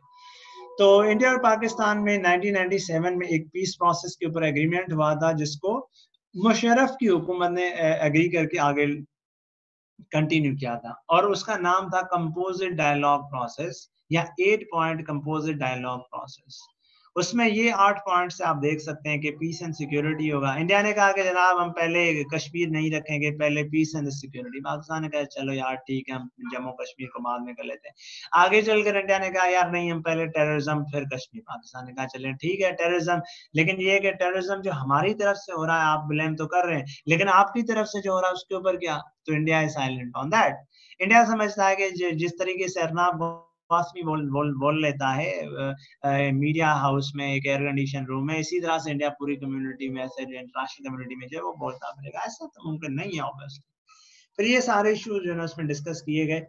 तो इंडिया और पाकिस्तान में 1997 में एक पीस प्रोसेस के ऊपर एग्रीमेंट हुआ था, जिसको मुशरफ की हुकूमत ने एग्री करके आगे कंटिन्यू किया था। और उसका नाम था कंपोजिट डायलॉग प्रोसेस या eight point composite dialogue process उसमें ये आठ पॉइंट से आप देख सकते हैं कि पीस एंड सिक्योरिटी होगा। इंडिया ने कहा कि जनाब, हम पहले कश्मीर नहीं रखेंगे, पहले पीस एंड सिक्योरिटी पाकिस्तान ने कहा, चलो यार, ठीक है, हम जम्मू कश्मीर को बाद में कर लेते हैं। आगे चलकर इंडिया ने कहा, यार, नहीं, हम पहले टेररिज्म फिर कश्मीर। पाकिस्तान ने कहा, चले, ठीक है टेररिज्म लेकिन ये कि टेररिज्म जो हमारी तरफ़ से हो रहा है, आप ब्लेम तो कर रहे हैं, लेकिन आपकी तरफ़ से जो हो रहा है, उसके ऊपर क्या? तो India is silent on that India समझता है कि जिस तरीके से अरनाब पास भी बोल बोल बोल लेता है मीडिया हाउस में, एक एयर कंडीशन रूम में, इसी तरह से इंडिया पूरी कम्युनिटी में, ऐसे इंटरनेशनल कम्युनिटी में जो है वो बोलता फिरेगा ऐसा तो मुमकिन नहीं है ऑब्वियसली फिर ये सारे इश्यूज़ जो है उसमें डिस्कस किए गए।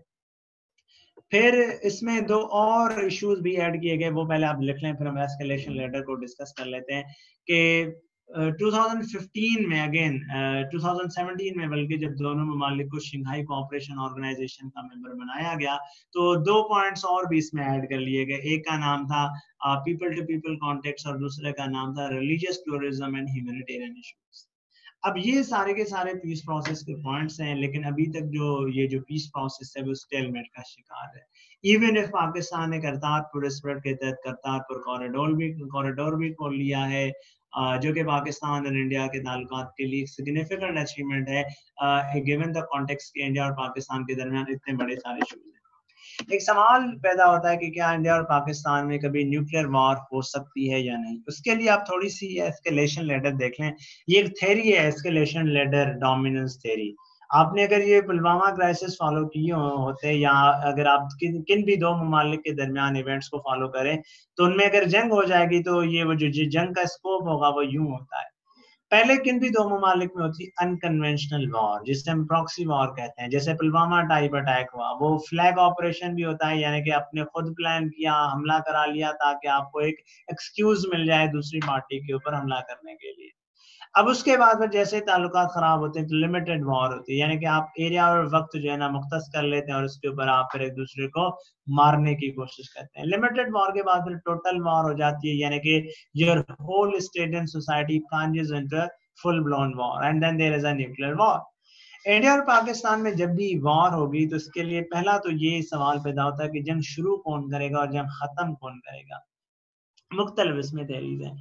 फिर इसमें दो और इश्यूज़ भी ऐड किए गए, वो पहले आप लिख लें, फिर हम एस्केलेशन लेटर को डिस्कस कर लेते हैं कि 2015 में अगेन uh, 2017 में बल्कि जब दोनों ममालिक को शिंघाई कोऑपरेशन ऑर्गेनाइजेशन का मेंबर बनाया गया तो दो पॉइंट्स और भी इसमें ऐड कर लिए गए। एक का नाम था पीपल टू पीपल कॉन्टेक्ट और दूसरे का नाम था religious tourism and humanitarian issues अब ये सारे के सारे पीस प्रोसेस के पॉइंट्स हैं लेकिन अभी तक जो ये जो पीस प्रोसेस है वो स्टेलमेट का शिकार है। इवन इफ़ पाकिस्तान ने करतारपुर स्प्रेड के तहत करतारपुर कॉरिडोर भी कॉरिडोर भी खोल लिया है जो कि पाकिस्तान और इंडिया के ताल्लुक के लिए सिग्निफिकेंट अचीवमेंट है गिवन द कॉन्टेक्स के इंडिया और पाकिस्तान के दरमियान इतने बड़े सारे इशूज हैं। एक सवाल पैदा होता है कि क्या इंडिया और पाकिस्तान में कभी न्यूक्लियर वॉर हो सकती है या नहीं? उसके लिए आप थोड़ी सी एस्केलेशन लेडर देख लें। ये एक थेरी है एस्केलेशन लेडर डोमिनेंस थेरी आपने अगर ये पुलवामा क्राइसिस फॉलो किए होते या अगर आप किन किन भी दो ममालिक के दरमियान इवेंट्स को फॉलो करें तो उनमें अगर जंग हो जाएगी तो ये वो जो जंग का स्कोप होगा, वो यूँ होता है। पहले किन भी दो ममालिक में होती अनकन्वेंशनल वॉर जिसे हम प्रॉक्सी वॉर कहते हैं, जैसे पुलवामा टाइप अटैक हुआ, वो फ्लैग ऑपरेशन भी होता है, यानी कि आपने खुद प्लान किया, हमला करा लिया, ताकि आपको एक एक्सक्यूज मिल जाए दूसरी पार्टी के ऊपर हमला करने के लिए। अब उसके बाद में जैसे ताल्लुक खराब होते हैं तो लिमिटेड वॉर होती है। यानी कि आप एरिया और वक्त जो है ना मुख्त कर लेते हैं और उसके ऊपर आप फिर एक दूसरे को मारने की कोशिश करते हैं। लिमिटेड वॉर के बाद फिर टोटल वॉर हो जाती है। यानी कि your whole state and society plunges into full blown war and then there is a nuclear war India और पाकिस्तान में जब भी वॉर होगी तो इसके लिए पहला तो ये सवाल पैदा होता है कि जंग शुरू कौन करेगा और जंग खत्म कौन करेगा? मुख्तलिफ़ इसमें थेरीज है।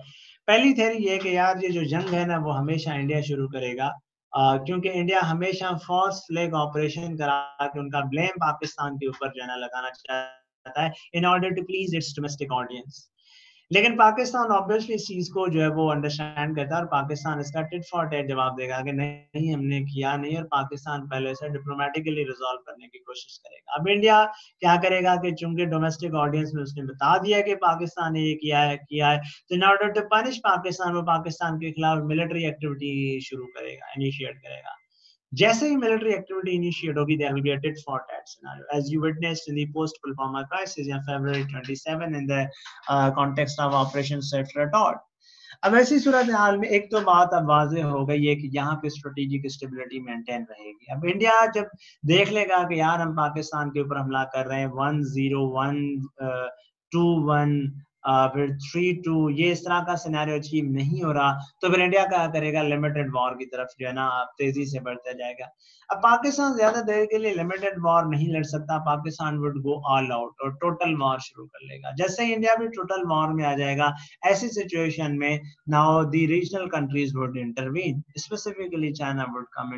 पहली थेरी ये कि यार ये जो जंग है ना, वो हमेशा इंडिया शुरू करेगा। क्योंकि इंडिया हमेशा फॉल्स फ्लैग ऑपरेशन करा के उनका ब्लेम पाकिस्तान के ऊपर जो है ना लगाना चाहता है in order to please its domestic audience लेकिन पाकिस्तान ऑब्वियसली इस चीज़ को जो है वो अंडरस्टैंड करता है और पाकिस्तान इसका टिट फॉर टेट जवाब देगा कि नहीं, हमने किया नहीं और पाकिस्तान पहले से डिप्लोमेटिकली रिजोल्व करने की कोशिश करेगा। अब इंडिया क्या करेगा कि चूँकि डोमेस्टिक ऑडियंस में उसने बता दिया कि पाकिस्तान ने ये किया है किया है तो in order to punish Pakistan, वो पाकिस्तान के खिलाफ मिलिट्री एक्टिविटी शुरू करेगा इनिशिएट करेगा। जैसे ही मिलिट्री एक्टिविटी इनिशिएट होगी there will be a tit for tat scenario as you witnessed in the post Pulwama crisis in February 27 in the context of operation swift dot अब ऐसी सूरत हाल में एक तो बात अब वाजे हो गई है कि यहाँ पे स्ट्रेटेजिक स्टेबिलिटी मेंटेन रहेगी। अब इंडिया जब देख लेगा कि यार हम पाकिस्तान के ऊपर हमला कर रहे हैं one zero one two one फिर थ्री टू ये इस तरह का सिनेरियो अचीव नहीं हो रहा तो फिर इंडिया क्या करेगा? लिमिटेड वॉर की तरफ़ जो है ना तेज़ी से बढ़ता जाएगा। अब पाकिस्तान ज़्यादा देर के लिए लिमिटेड वॉर नहीं लड़ सकता, Pakistan would go all out और टोटल वॉर शुरू कर लेगा। जैसे इंडिया भी टोटल वॉर में आ जाएगा, ऐसी सिचुएशन में now the regional countries would intervene specifically China would come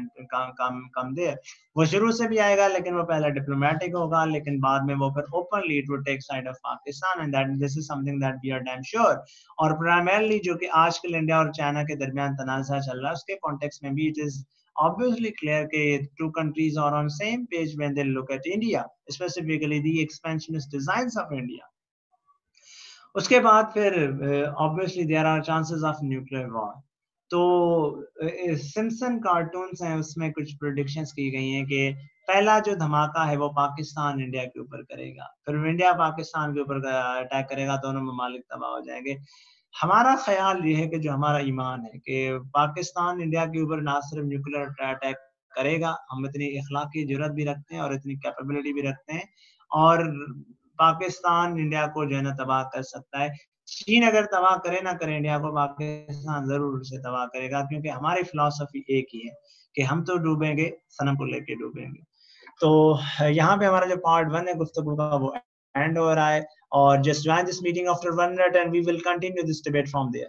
come come there वो शुरू से भी आएगा, लेकिन वो पहले डिप्लोमेटिक होगा, लेकिन बाद में वो फिर openly would take side of Pakistan and that this is something that we are damn sure और प्राइमरली जो कि आजकल इंडिया और चाइना के दरमियान तनाजा चल रहा है उसके कॉन्टेक्स्ट में भी it is obviously clear that two countries are on same page when they look at India, specifically the expansionist designs of India. उसके बाद फिर obviously there are chances of nuclear war तो सिम्सन कार्टून्स हैं उसमें कुछ predictions की गई हैं कि पहला जो धमाका है वो पाकिस्तान इंडिया के ऊपर करेगा। फिर इंडिया पाकिस्तान के ऊपर अटैक करेगा, दोनों ममालिक तबाह हो जाएँगे। हमारा ख्याल ये है कि जो हमारा ईमान है कि पाकिस्तान इंडिया के ऊपर ना सिर्फ़ न्यूक्लियर अटैक करेगा, हम इतनी अखलाकी ज़रूरत भी रखते हैं और इतनी कैपेबिलिटी भी रखते हैं और पाकिस्तान इंडिया को जो है ना तबाह कर सकता है। चीन अगर तबाह करे ना करे, इंडिया को पाकिस्तान ज़रूर उसे तबाह करेगा, क्योंकि हमारी फिलोसफी एक ही है कि हम तो डूबेंगे, सनम को लेके डूबेंगे। तो यहाँ पे हमारा जो पार्ट वन है गुफ्तु का वो एंड हो रहा है और just join this meeting after one minute and we will continue this debate from there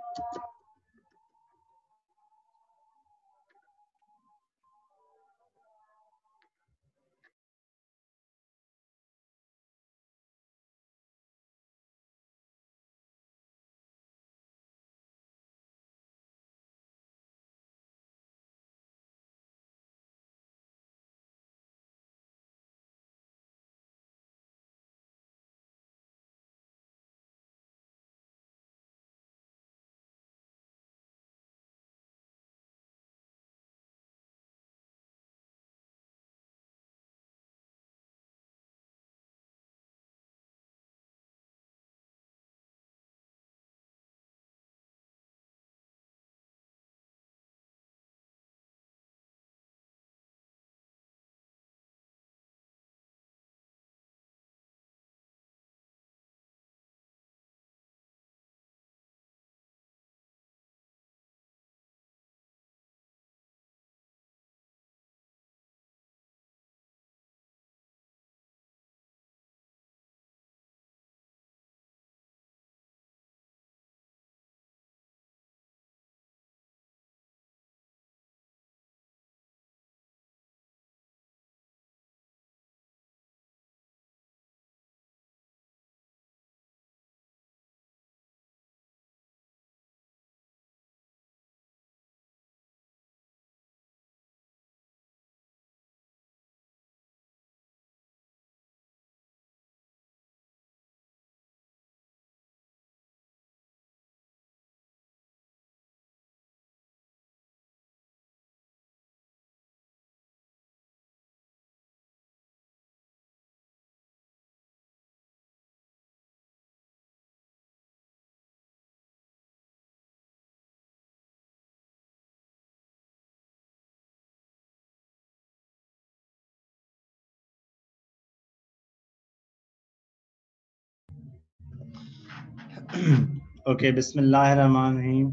okay बिस्मिल्लाहिर्रहमानिर्रहीम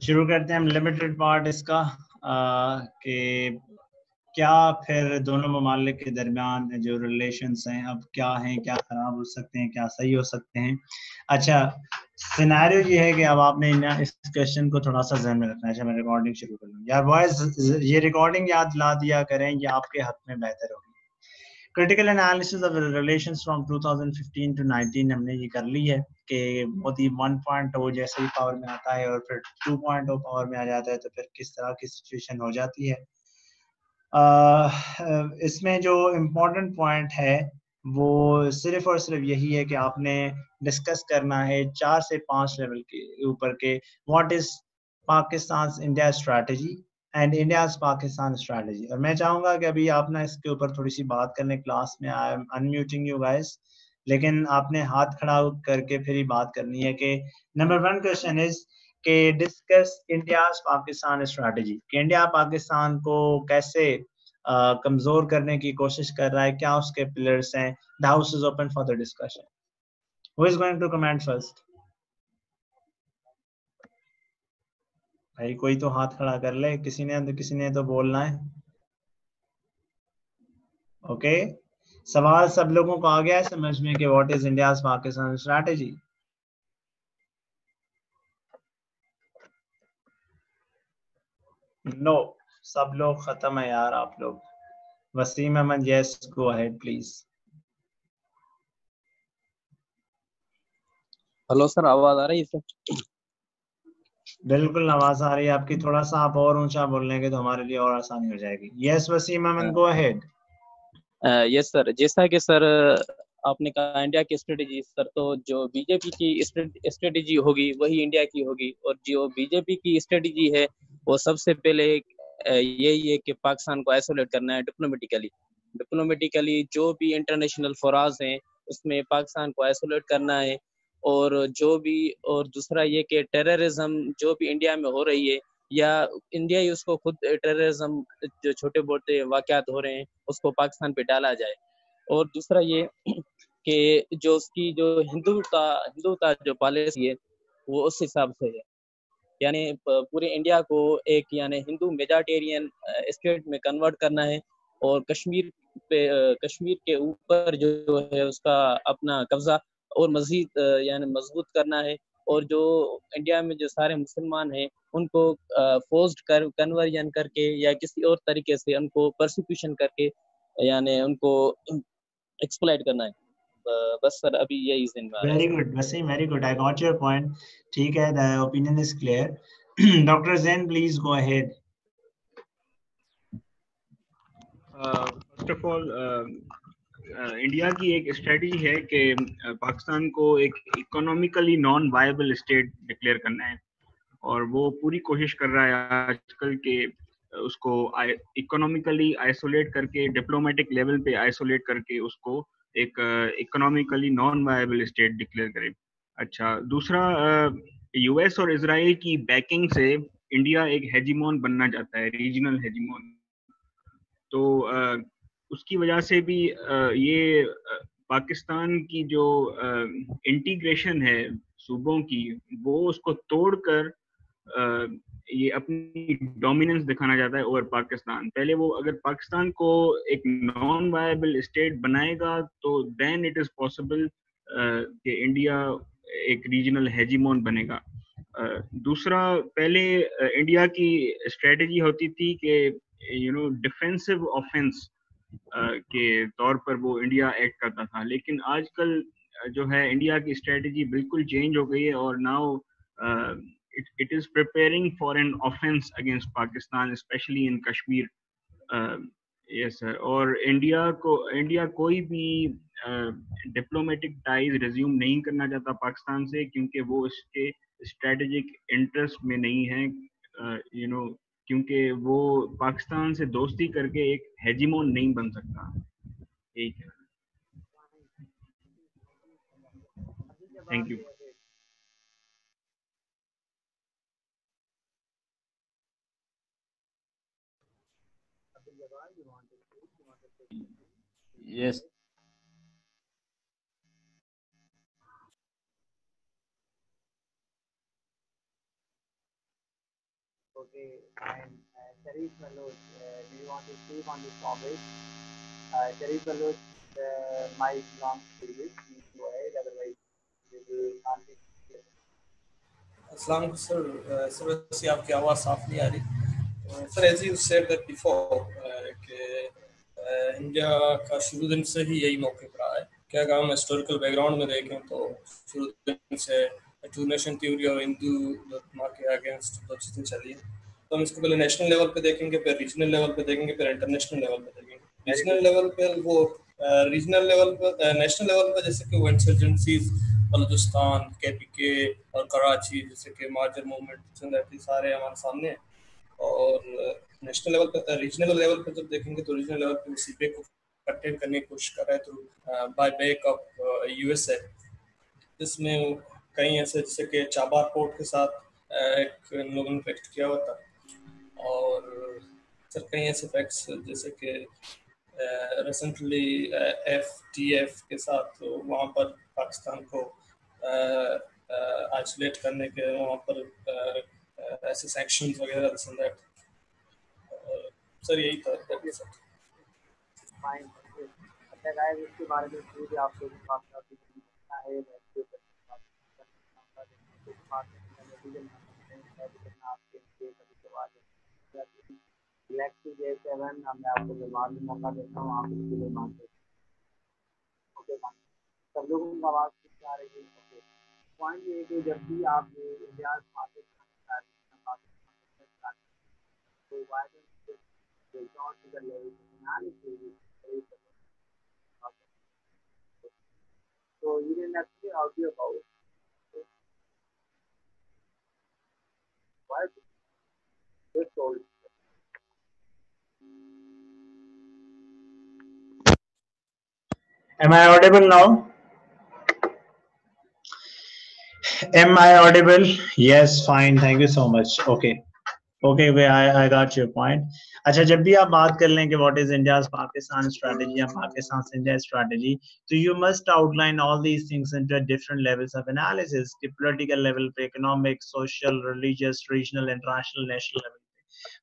शुरू करते हैं हम लिमिटेड पार्ट इसका कि क्या फिर दोनों ममालिक के दरमियान जो रिलेशंस हैं, अब क्या हैं, क्या ख़राब हो सकते हैं, क्या सही हो सकते हैं? अच्छा सिनेरियो ये है कि अब आपने इस क्वेश्चन को थोड़ा सा जहन में रखना है। अच्छा मैं रिकॉर्डिंग शुरू कर लूँ। यार वॉइस ये रिकॉर्डिंग याद ला दिया करें, ये आपके हक में बेहतर होगी। Critical analysis of relations from 2015 to 19 हमने ये कर ली है कि मोदी 1.0 जैसे ही पावर में आता है और फिर 2.0 पावर में आ जाता है तो फिर किस तरह की सिचुएशन हो जाती है। इसमें जो इम्पोर्टेंट पॉइंट है, वो सिर्फ़ और सिर्फ़ यही है कि आपने डिस्कस करना है चार से पाँच लेवल के ऊपर के what is Pakistan India strategy and India Pakistan strategy और मैं चाहूँगा कि अभी आप ना इसके ऊपर थोड़ी सी बात करने क्लास में I am unmuting you guys लेकिन आपने हाथ खड़ा करके फिर ही बात करनी है कि नंबर वन क्वेश्चन इज़ के डिस्कस इंडिया पाकिस्तान स्ट्रैटेजी कि इंडिया पाकिस्तान को कैसे uh, कमज़ोर करने की कोशिश कर रहा है? क्या उसके पिलर्स हैं? The house is open for the discussion who is going to comment first भाई, कोई तो हाथ खड़ा कर ले। किसी ने तो किसी ने तो बोलना है। ओके सवाल सब लोगों को आ गया है समझ में कि what is India Pakistan strategy no सब लोग खत्म है यार आप लोग। Waseem Ahmed yes go ahead please hello sir आवाज़ आ रही है सर बिल्कुल आवाज़ आ रही है। आपकी थोड़ा सा आप और ऊँचा बोलने तो हमारे लिए और आसानी हो जाएगी। Yes Waseem Aman go ahead yes sir जैसा कि सर आपने कहा इंडिया की स्ट्रेटेजी सर तो जो बीजेपी की स्ट्रेटेजी होगी वही इंडिया की होगी। और जो बीजेपी की स्ट्रेटेजी है वो सबसे पहले यही है कि पाकिस्तान को आइसोलेट करना है डिप्लोमेटिकली डिप्लोमेटिकली जो भी इंटरनेशनल फोराज हैं उसमें पाकिस्तान को आइसोलेट करना है। और जो भी, और दूसरा ये कि टेररिज्म जो भी इंडिया में हो रही है, या इंडिया ही उसको खुद टेररिज्म जो छोटे मोटे वाकत हो रहे हैं, उसको पाकिस्तान पे डाला जाए। और दूसरा ये कि जो उसकी, जो हिंदुता हिंदुता जो पॉलिसी है, वो उस हिसाब से है। यानी पूरे इंडिया को एक यानी हिंदू मेजॉरिटेरियन स्टेट में कन्वर्ट करना है, और कश्मीर पे कश्मीर के ऊपर जो है उसका अपना कब्जा और मजीद यानी मज़बूत करना है। और जो इंडिया में जो सारे मुसलमान हैं उनको फोर्स्ड कर कन्वर्जन करके या किसी और तरीके से उनको परसिक्यूशन करके यानी उनको एक्सप्लाइट करना है। बस सर अभी यही जिन very good Waseem very good I got your point ठीक है the opinion is clear doctor Jain please go ahead first of all India की एक स्ट्रेटजी है कि पाकिस्तान को एक economically non viable state declare करना है। और वो पूरी कोशिश कर रहा है आजकल के उसको इकोनॉमिकली आइसोलेट करके डिप्लोमेटिक लेवल पे आइसोलेट करके उसको एक economically non viable state declare करे। अच्छा दूसरा यूएस और इसराइल की बैकिंग से इंडिया एक हेजिमोन बनना चाहता है रीजनल हेजिमोन तो उसकी वजह से भी ये पाकिस्तान की जो इंटीग्रेशन है सूबों की, वो उसको तोड़कर ये अपनी डोमिनेंस दिखाना चाहता है ओवर पाकिस्तान। पहले वो अगर पाकिस्तान को एक नॉन वायबल स्टेट बनाएगा तो देन इट इज़ पॉसिबल कि इंडिया एक रीजनल हेजीमोन बनेगा। दूसरा, पहले इंडिया की स्ट्रेटजी होती थी कि यू नो डिफेंसिव ऑफेंस के तौर पर वो इंडिया एक्ट करता था। लेकिन आजकल जो है इंडिया की स्ट्रेटजी बिल्कुल चेंज हो गई है और now it is preparing for an offence against Pakistan specially in Kashmir yes sir और इंडिया को इंडिया कोई भी डिप्लोमेटिक टाइज रिज्यूम नहीं करना चाहता पाकिस्तान से, क्योंकि वो इसके स्ट्रेटेजिक इंटरेस्ट में नहीं है यू नो क्योंकि वो पाकिस्तान से दोस्ती करके एक हेजिमोन नहीं बन सकता। ठीक है। Thank you yes. Okay, and uh, Sharif uh, do you want to speak on this topic? Uh, Sharif uh, mic belongs to you. Please go ahead, otherwise we will not be Aslam sir, uh, sir, वैसे आपकी आवाज़ साफ़ नहीं आ रही uh, as you said that before कि India का शुरू दिन से ही यही मौके पर रहा है क्या अगर हिस्टोरिकल बैकग्राउंड में देखें तो शुरू दिन से टू नेशन थ्योरी और हिंदू के अगेंस्ट दो चीज़ें चली हैं। तो हम इसको पहले नेशनल लेवल पे देखेंगे, फिर रीजनल लेवल पे देखेंगे, फिर इंटरनेशनल लेवल पे देखेंगे। रीजनल लेवल पे वो रीजनल लेवल पे नेशनल लेवल पे जैसे कि वो इंसर्जेंसीज बलूचिस्तान के पी के और कराची जैसे कि मार्जर मूवमेंट सारे हमारे सामने हैं। और नेशनल लेवल पर रीजनल लेवल पर जब देखेंगे तो रीजनल लेवल पे सीपे को कंटेन करने की कोशिश कर रहा है through by back of USA जिसमें कई ऐसे, जैसे कि चाबार पोर्ट के साथ एक लोगों ने फैक्ट किया हुआ था। और, सर कई ऐसे फैक्ट्स जैसे कि रिसेंटली एफ़ टी एफ़ के साथ तो वहाँ पर पाकिस्तान को आइसोलेट करने के वहाँ पर ऐसे सेक्शंस वगैरह सर, यही था इसके बारे में आप लोगों को है इलेक्ट्रिक जे सेवन मैं आपको व्यवहार में मौका देता हूँ आप इसके लिए मानते ओके सब लोगों की आवाज़ आ रही है ओके पॉइंट ये कि जब भी आप ये इंडिया मार्केट तो viral not to the level So you didn't actually Am I audible now? Am I audible? Yes, fine. Thank you so much. Okay. Okay okay I I got your point अच्छा जब भी आप बात कर लें कि what is India's Pakistan strategy या पाकिस्तान से इंडिया स्ट्रेटजी तो you must outline all these things into different levels of analysis कि पॉलिटिकल लेवल पे economic social religious regional international national level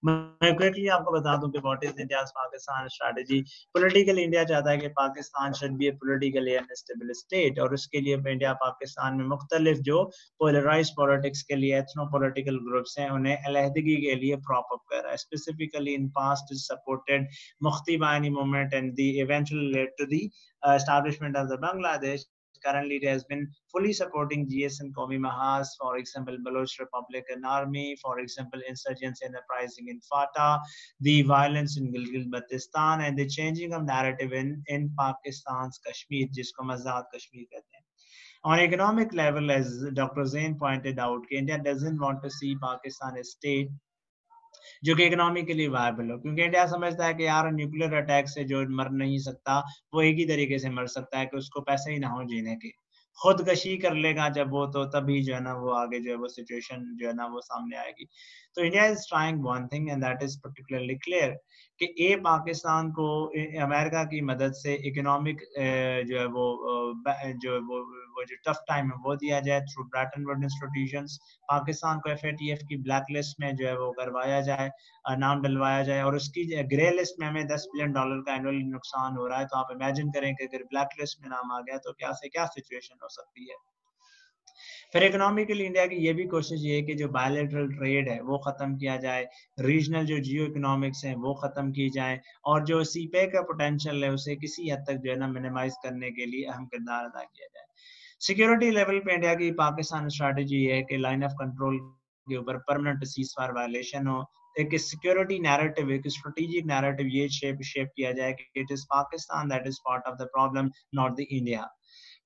मैं क्विकली आपको बता दूँ कि what is India Pakistan strategy political India चाहता है कि Pakistan should be a politically unstable state और उसके लिए इंडिया पाकिस्तान में मुख्तलिफ़ जो पोलराइज पॉलिटिक्स के लिए एथनो पॉलिटिकल ग्रुप्स हैं, उन्हें अलहदगी के लिए प्रॉप अप कर रहा है। Specifically in past is supported Mukti Bahini movement and the eventual led to the establishment of the Bangladesh currently it has been fully supporting GS and Qawmi Mahas, for example, Baloch Republican Army, for example, insurgents and uprising in Fatah, the violence in Gilgit-Baltistan, and the changing of narrative in, in Pakistan's Kashmir, jisko Mazad Kashmir kehte. On economic level, as Dr. Zain pointed out, India doesn't want to see Pakistan a state जो कि economically viable हो। क्योंकि India समझता है कि यार nuclear attack से जो मर नहीं सकता, वो एक ही तरीके से मर सकता है कि उसको पैसे ही ना हो जीने के। खुदकशी कर लेगा जब वो तो तभी जो है ना वो आगे जो है वो सिचुएशन जो है ना वो सामने आएगी। तो India is trying one thing and that is particularly clear कि ए पाकिस्तान को अमेरिका की मदद से इकोनॉमिक जो है वो जो है वो वो जो टफ टाइम है, वो दिया जाए थ्रू ब्रैटन वर्ड इंस्टीट्यूशन पाकिस्तान को एफ़ की ब्लैक लिस्ट में जो है वो करवाया जाए नाम डलवाया जाए और उसकी ग्रे लिस्ट में हमें दस बिलियन डॉलर का एनुअल नुकसान हो रहा है तो आप इमेजिन करें कि अगर ब्लैक लिस्ट में नाम आ गया तो क्या से, क्या सिचुएशन हो सकती है। फिर इकोनॉमिकली इंडिया की ये भी कोशिश ये है कि जो बायोलेटरल ट्रेड है, वो खत्म किया जाए रीजनल जो जियो इकोनॉमिक्स है, वो खत्म की जाए और जो सी का पोटेंशियल है, उसे किसी हद तक जो है ना मिनिमाइज करने के लिए अहम किरदार अदा किया जाए। सिक्योरिटी लेवल पे इंडिया की पाकिस्तान स्ट्रेटेजी है कि लाइन ऑफ़ कंट्रोल के ऊपर परमानेंट सीज फायर वायलेशन हो, एक सिक्योरिटी नैरेटिव एक स्ट्रेटेजिक नैरेटिव ये शेप शेप किया जाए कि it is Pakistan that is part of the problem not the India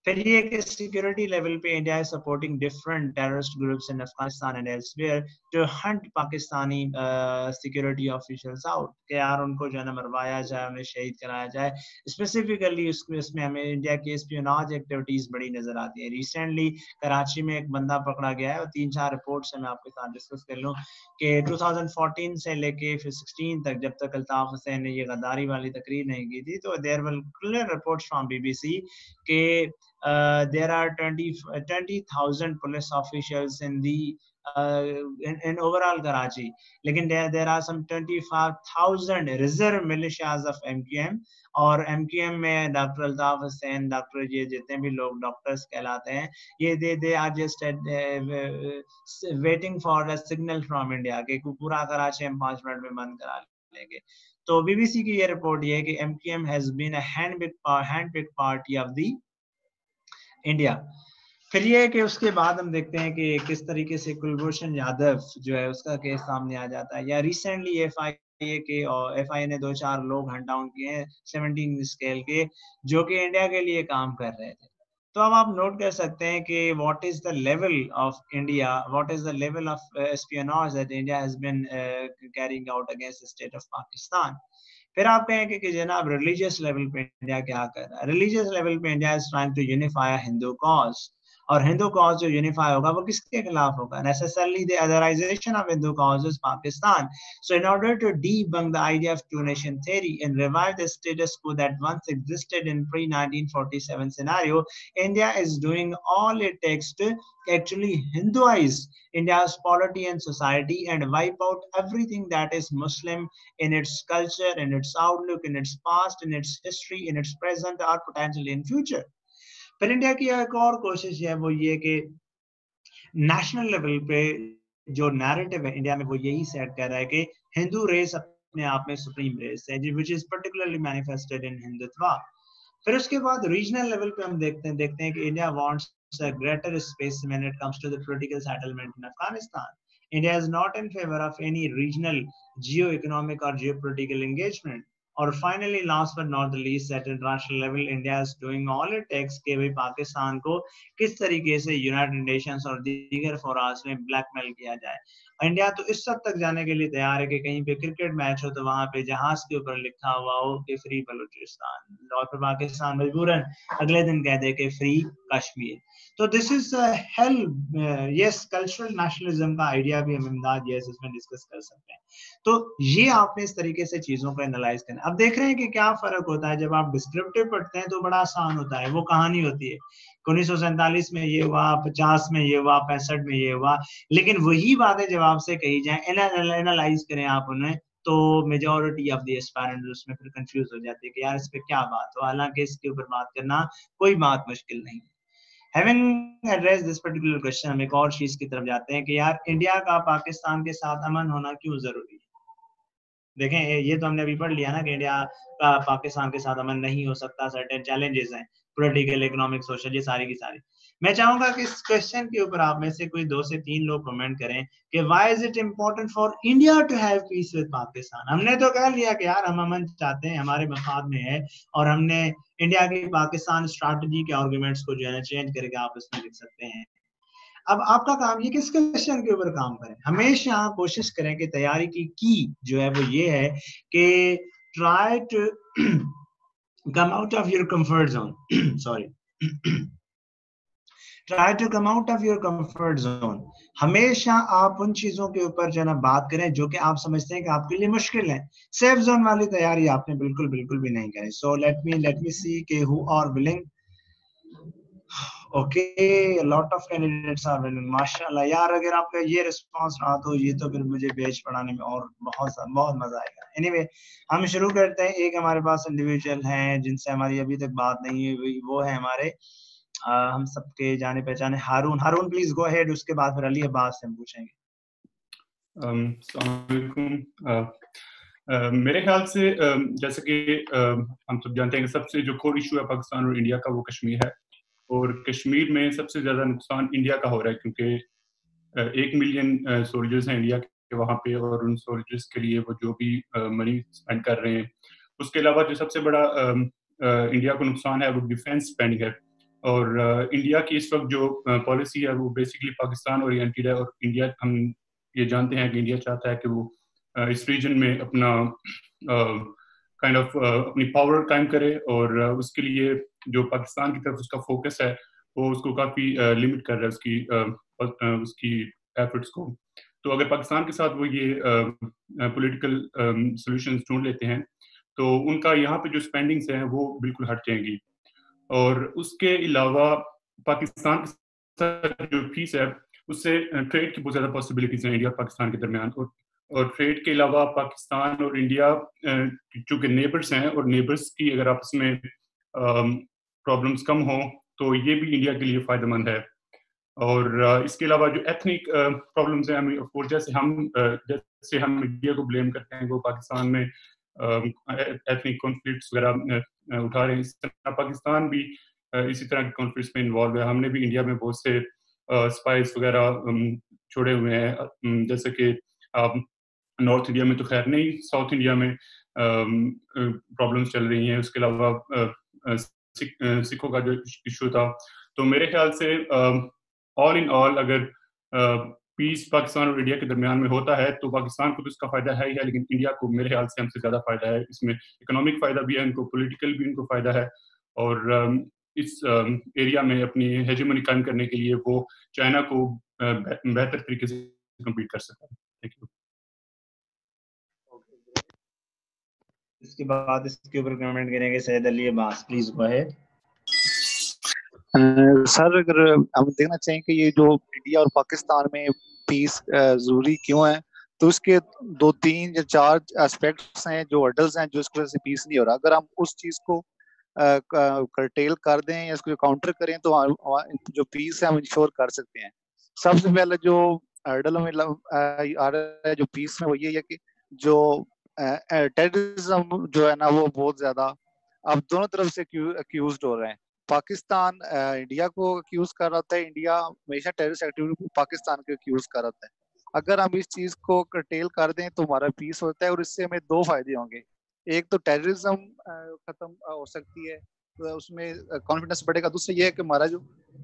फिर ये कि सिक्योरिटी लेवल पे India is supporting different terrorist groups in Afghanistan and elsewhere to hunt Pakistani security officials out कि यार उनको जो है ना मरवाया जाए, उन्हें शहीद कराया जाए। स्पेसिफिकली उसमें इसमें हमें इंडिया की स्पियोनाज एक्टिविटीज़ बड़ी नज़र आती है। रिसेंटली कराची में एक बंदा पकड़ा गया है और तीन चार रिपोर्ट्स मैं आपके साथ डिस्कस कर लूँ कि 2014 से लेके फिर 16 तक जब तक अल्ताफ हुसैन ने ये गद्दारी वाली तकरीर नहीं की थी तो there will clear reports from BBC के uh, there are 20,000 uh, police officials in the uh, in, in overall Karachi. Lekin there, there are some 25,000 reserve militias of MQM. और एम क्यू एम में doctor Altaf Hussain doctor ये जितने भी लोग doctors कहलाते हैं ये they they are just waiting for a signal from India के पूरा कराची हम पाँच मिनट में बंद करा लेंगे तो बीबीसी की ये रिपोर्ट ये है कि M Q M has been hand pick party of the India फिर ये कि उसके बाद हम देखते हैं कि किस तरीके से कुलभूषण यादव जो है उसका केस सामने आ जाता है। या रिसेंटली एफ़ आई ए के और एफ़ ने दो चार लोग हंट डाउन किए हैं सेवनटीन स्केल के, जो कि इंडिया के लिए काम कर रहे थे। तो अब आप नोट कर सकते हैं कि what is the level of India what is the level of espionage that India has been carrying out against state of Pakistan फिर आप कहेंगे कि जनाब रिलीजियस लेवल पे इंडिया क्या कर रहा है? रिलीजियस लेवल पे India is trying to unify Hindu cause और हिंदू कॉज जो यूनिफाई होगा वो किसके खिलाफ होगा necessarily the otherisation of Hindu causes Pakistan so in order to debunk the idea of two nation theory and revive the status quo that once existed in pre 1947 scenario india is doing all it takes to actually hinduize india's polity and society and wipe out everything that is muslim in its culture in its outlook in its past in its history in its present or potentially in future फिर India की एक और कोशिश है, वो ये कि national level पे जो नैरेटिव है इंडिया में, वो यही सेट कर रहा है कि हिंदू रेस अपने आप में सुप्रीम रेस है which is particularly manifested in Hindutva फिर उसके बाद रीजनल लेवल पे हम देखते हैं देखते हैं कि India wants a greater space when it comes to the political settlement in Afghanistan India is not in favor of any regional geo-economic or geopolitical engagement. और finally last but not the least at international level India is doing all it takes के भाई पाकिस्तान को किस तरीके से United Nations और दीगर फोरास में ब्लैकमेल किया जाए। इंडिया तो इस सब तक जाने के लिए तैयार है कि कहीं पे क्रिकेट मैच हो तो वहाँ पे जहाज़ के ऊपर लिखा हुआ हो कि फ्री बलूचिस्तान। और फिर पाकिस्तान मजबूरन, अगले दिन कह दे कि फ्री कश्मीर। तो this is help yes cultural nationalism का आइडिया भी हम इमदाद यस इसमें डिस्कस कर सकते हैं। तो ये आपने इस तरीके से चीज़ों को एनालाइज करना। अब देख रहे हैं कि क्या फ़र्क होता है, जब आप डिस्क्रिप्टिव पढ़ते हैं तो बड़ा आसान होता है, वो कहानी होती है। उन्नीस सौ सैंतालीस में ये हुआ, पचास में ये हुआ, पैंसठ में ये हुआ, लेकिन वही बातें जब आपसे कही जाए एनालाइज करें आप उन्हें तो मेजोरिटी ऑफ़ द एस्पायरेंट्स उसमें फिर कंफ्यूज हो जाती है कि यार इस पे क्या बात हो? हालाँकि इसके ऊपर बात करना कोई बात मुश्किल नहीं having address this particular question हम एक और चीज़ की तरफ़ जाते हैं कि यार इंडिया का पाकिस्तान के साथ अमन होना क्यों ज़रूरी है? देखें ये तो हमने अभी पढ़ लिया ना कि इंडिया का पाकिस्तान के साथ अमन नहीं हो सकता सर्टेन चैलेंजेस हैं पोलिटिकल इकोनॉमिक सोशल ये सारी की सारी। मैं चाहूँगा कि इस क्वेश्चन के ऊपर आप में से कोई दो से तीन लोग कमेंट करें कि why is it important for India to have peace with Pakistan हमने तो कह लिया कि यार हम अमन चाहते हैं, हमारे मफाद में है और हमने इंडिया की पाकिस्तान स्ट्रैटेजी के आर्ग्यूमेंट्स को जो है चेंज करके आप इसमें लिख सकते हैं। अब आपका काम ये किस क्वेश्चन के ऊपर काम करें? हमेशा कोशिश करें कि तैयारी की की जो है वो ये है कि try to come out of your comfort zone sorry try to come out of your comfort zone हमेशा आप उन चीज़ों के ऊपर जो है बात करें जो कि आप समझते हैं कि आपके लिए मुश्किल है। सेफ़ जोन वाली तैयारी आपने बिल्कुल बिल्कुल भी नहीं करी। So let me let me see के who are willing okay lot of candidates are willing माशाल्लाह यार अगर आपका ये रिस्पांस रहा तो ये तो फिर मुझे बेच पढ़ाने में और बहुत बहुत मज़ा आएगा। एनीवे anyway, हम शुरू करते हैं। एक हमारे पास इंडिविजुअल हैं जिनसे हमारी अभी तक बात नहीं हुई वो है हमारे हम सबके जाने पहचाने Haroon. Haroon please go ahead उसके बाद फिर अली अब्बास से हम पूछेंगे। um, Uh, मेरे ख्याल से uh, जैसे कि uh, हम सब जानते हैं कि सबसे जो कोर इशू है पाकिस्तान और इंडिया का वो कश्मीर है। और कश्मीर में सबसे ज़्यादा नुकसान इंडिया का हो रहा है क्योंकि एक मिलियन सोल्जर्स हैं इंडिया के वहाँ पे और उन सोल्जर्स के लिए वो जो भी मनी स्पेंड कर रहे हैं। उसके अलावा जो सबसे बड़ा इंडिया को नुकसान है वो डिफेंस स्पेंडिंग है। और इंडिया की इस वक्त जो पॉलिसी है वो बेसिकली पाकिस्तान ओरिएंटेड है और इंडिया, हम ये जानते हैं कि इंडिया चाहता है कि वो इस रीजन में अपना काइंड ऑफ़ अपनी पावर कायम करे और उसके लिए जो पाकिस्तान की तरफ़ उसका फोकस है, वो उसको काफ़ी लिमिट कर रहा है उसकी उसकी एफर्ट्स को। तो अगर पाकिस्तान के साथ वो ये पॉलिटिकल सॉल्यूशंस ढूंढ लेते हैं तो उनका यहाँ पे जो स्पेंडिंग्स हैं वो बिल्कुल हट जाएँगी। और उसके अलावा पाकिस्तान जो फ़ीस है, उससे ट्रेड की बहुत ज़्यादा पॉसिबिलिटीज हैं इंडिया और पाकिस्तान के दरमियान। और और ट्रेड के अलावा पाकिस्तान और इंडिया चूँकि नेबर्स हैं और नेबर्स की अगर आपस में प्रॉब्लम्स कम हो तो ये भी इंडिया के लिए फ़ायदेमंद है। और इसके अलावा जो एथनिक प्रॉब्लम्स हैं जैसे हम जैसे हम इंडिया को ब्लेम करते हैं, वो पाकिस्तान में एथनिक कॉन्फ्लिक्ट वगैरह उठा रहे हैं। इस तरह पाकिस्तान भी इसी तरह के कॉन्फ्लिक्ट में इन्वॉल्व है। हमने भी इंडिया में बहुत से स्पाइस वगैरह छोड़े हुए हैं। जैसे कि आप नॉर्थ इंडिया में तो खैर नहीं साउथ इंडिया में प्रॉब्लम्स चल रही हैं। उसके अलावा सिखों का जो इशू था। तो मेरे ख्याल से ऑल इन ऑल अगर पीस पाकिस्तान और इंडिया के दरमियान में होता है तो पाकिस्तान को तो इसका फ़ायदा है ही है लेकिन इंडिया को मेरे ख्याल से हमसे ज़्यादा फ़ायदा है। इसमें इकोनॉमिक फ़ायदा भी है इनको पॉलिटिकल भी इनको फ़ायदा है। और इस एरिया में अपनी हेजमनी कायम करने के लिए वो चाइना को बेहतर तरीके से कम्पीट कर सकता है। थैंक यू इसके बाद इसके ऊपर कमेंट करेंगे Syed Ali Abbas please go ahead sir अगर हम देखना चाहें कि ये जो इंडिया और पाकिस्तान में पीस ज़रूरी क्यों है? तो उसके दो तीन या चार एस्पेक्ट्स हैं जो अडल्ट हैं जो इसकी वजह से पीस नहीं हो रहा। अगर हम उस चीज़ को करटेल कर दें या इसको काउंटर करें तो जो पीस है हम इंश्योर कर सकते हैं। सबसे पहले जो हर्डल में आ रहा है, जो पीस में वो ये है कि जो टेररिज्म जो है ना, वो बहुत ज़्यादा अब दोनों तरफ़ से अक्यूज हो रहे हैं। पाकिस्तान इंडिया को अक्यूज कर रहा था। इंडिया हमेशा टेररिस्ट एक्टिविटी को पाकिस्तान को अक्यूज कर रहा था। अगर हम इस चीज़ को कटेल कर दें तो हमारा पीस होता है और इससे हमें दो फ़ायदे होंगे। एक तो टेररिज्म खत्म हो सकती है तो उसमें कॉन्फिडेंस बढ़ेगा। दूसरा ये है कि हमारा जो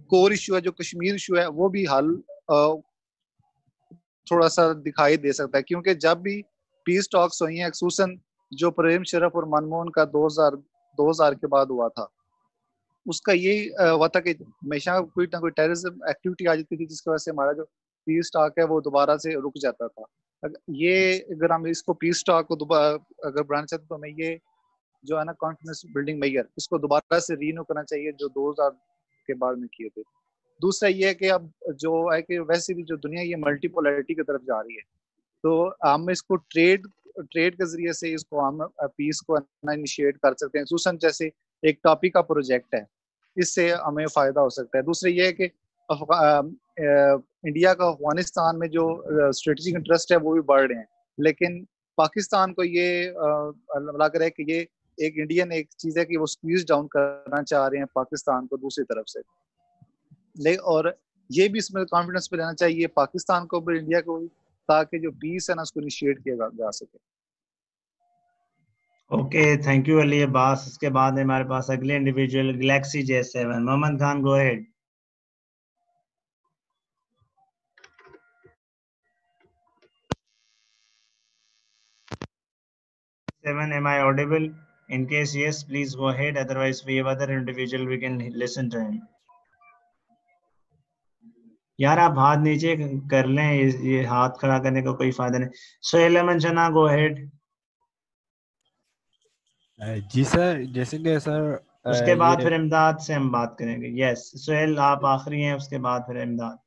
कोर इशू है, जो कश्मीर इशू है, वो भी हल थोड़ा सा दिखाई दे सकता है। क्योंकि जब भी पीस टॉक्स हुई हैं जो प्रेम, शरफ और मनमोहन का 2000 2000 के बाद हुआ था उसका ये हुआ था कि हमेशा कोई ना कोई टेररिज्म एक्टिविटी आ जाती थी, जिसकी वजह से हमारा जो पीस स्टॉक है वो दोबारा से रुक जाता था। ये अगर हम इसको पीस स्टॉक को दोबारा अगर बढ़ाना चाहते तो हमें ये जो है ना कॉन्फिडेंस बिल्डिंग मैयर इसको दोबारा से रीन्यू करना चाहिए, जो दो हज़ार के बाद में किए थे। दूसरा ये है कि अब जो है कि वैसे भी जो दुनिया ये मल्टीपोलरिटी की तरफ़ जा रही है तो हम इसको ट्रेड ट्रेड के ज़रिए से इसको हम पीस को इनिशिएट कर सकते हैं। जैसे एक टॉपिक का प्रोजेक्ट है इससे हमें फ़ायदा हो सकता है। दूसरे ये है कि इंडिया का अफ़गानिस्तान में जो स्ट्रेटेजिक इंटरेस्ट है वो भी बढ़ रहे हैं। लेकिन पाकिस्तान को ये लग रहा है कि ये एक इंडियन एक चीज़ है कि वो स्क्वीज डाउन करना चाह रहे हैं पाकिस्तान को दूसरी तरफ़ से। ले, और ये भी इसमें कॉन्फिडेंस पे लेना चाहिए, पाकिस्तान को भी, इंडिया को भी, ताकि जो पीस है ना, उसको इनिशिएट किया जा सके। Okay thank you Ali Abbas इसके बाद हमारे पास अगले individual galaxy J seven Mohammad Khan go ahead Seven, am I audible? In case yes, please go ahead. We have other individual. We can listen to him. यार आप हाथ नीचे कर लें ये हाथ खड़ा करने का को कोई फ़ायदा नहीं सोहेल अमन शना गो हेड जी सर जैसे कि सर उसके बाद फिर इमदाद से हम बात करेंगे। यस सोहेल आप आखिरी हैं उसके बाद फिर इमदाद।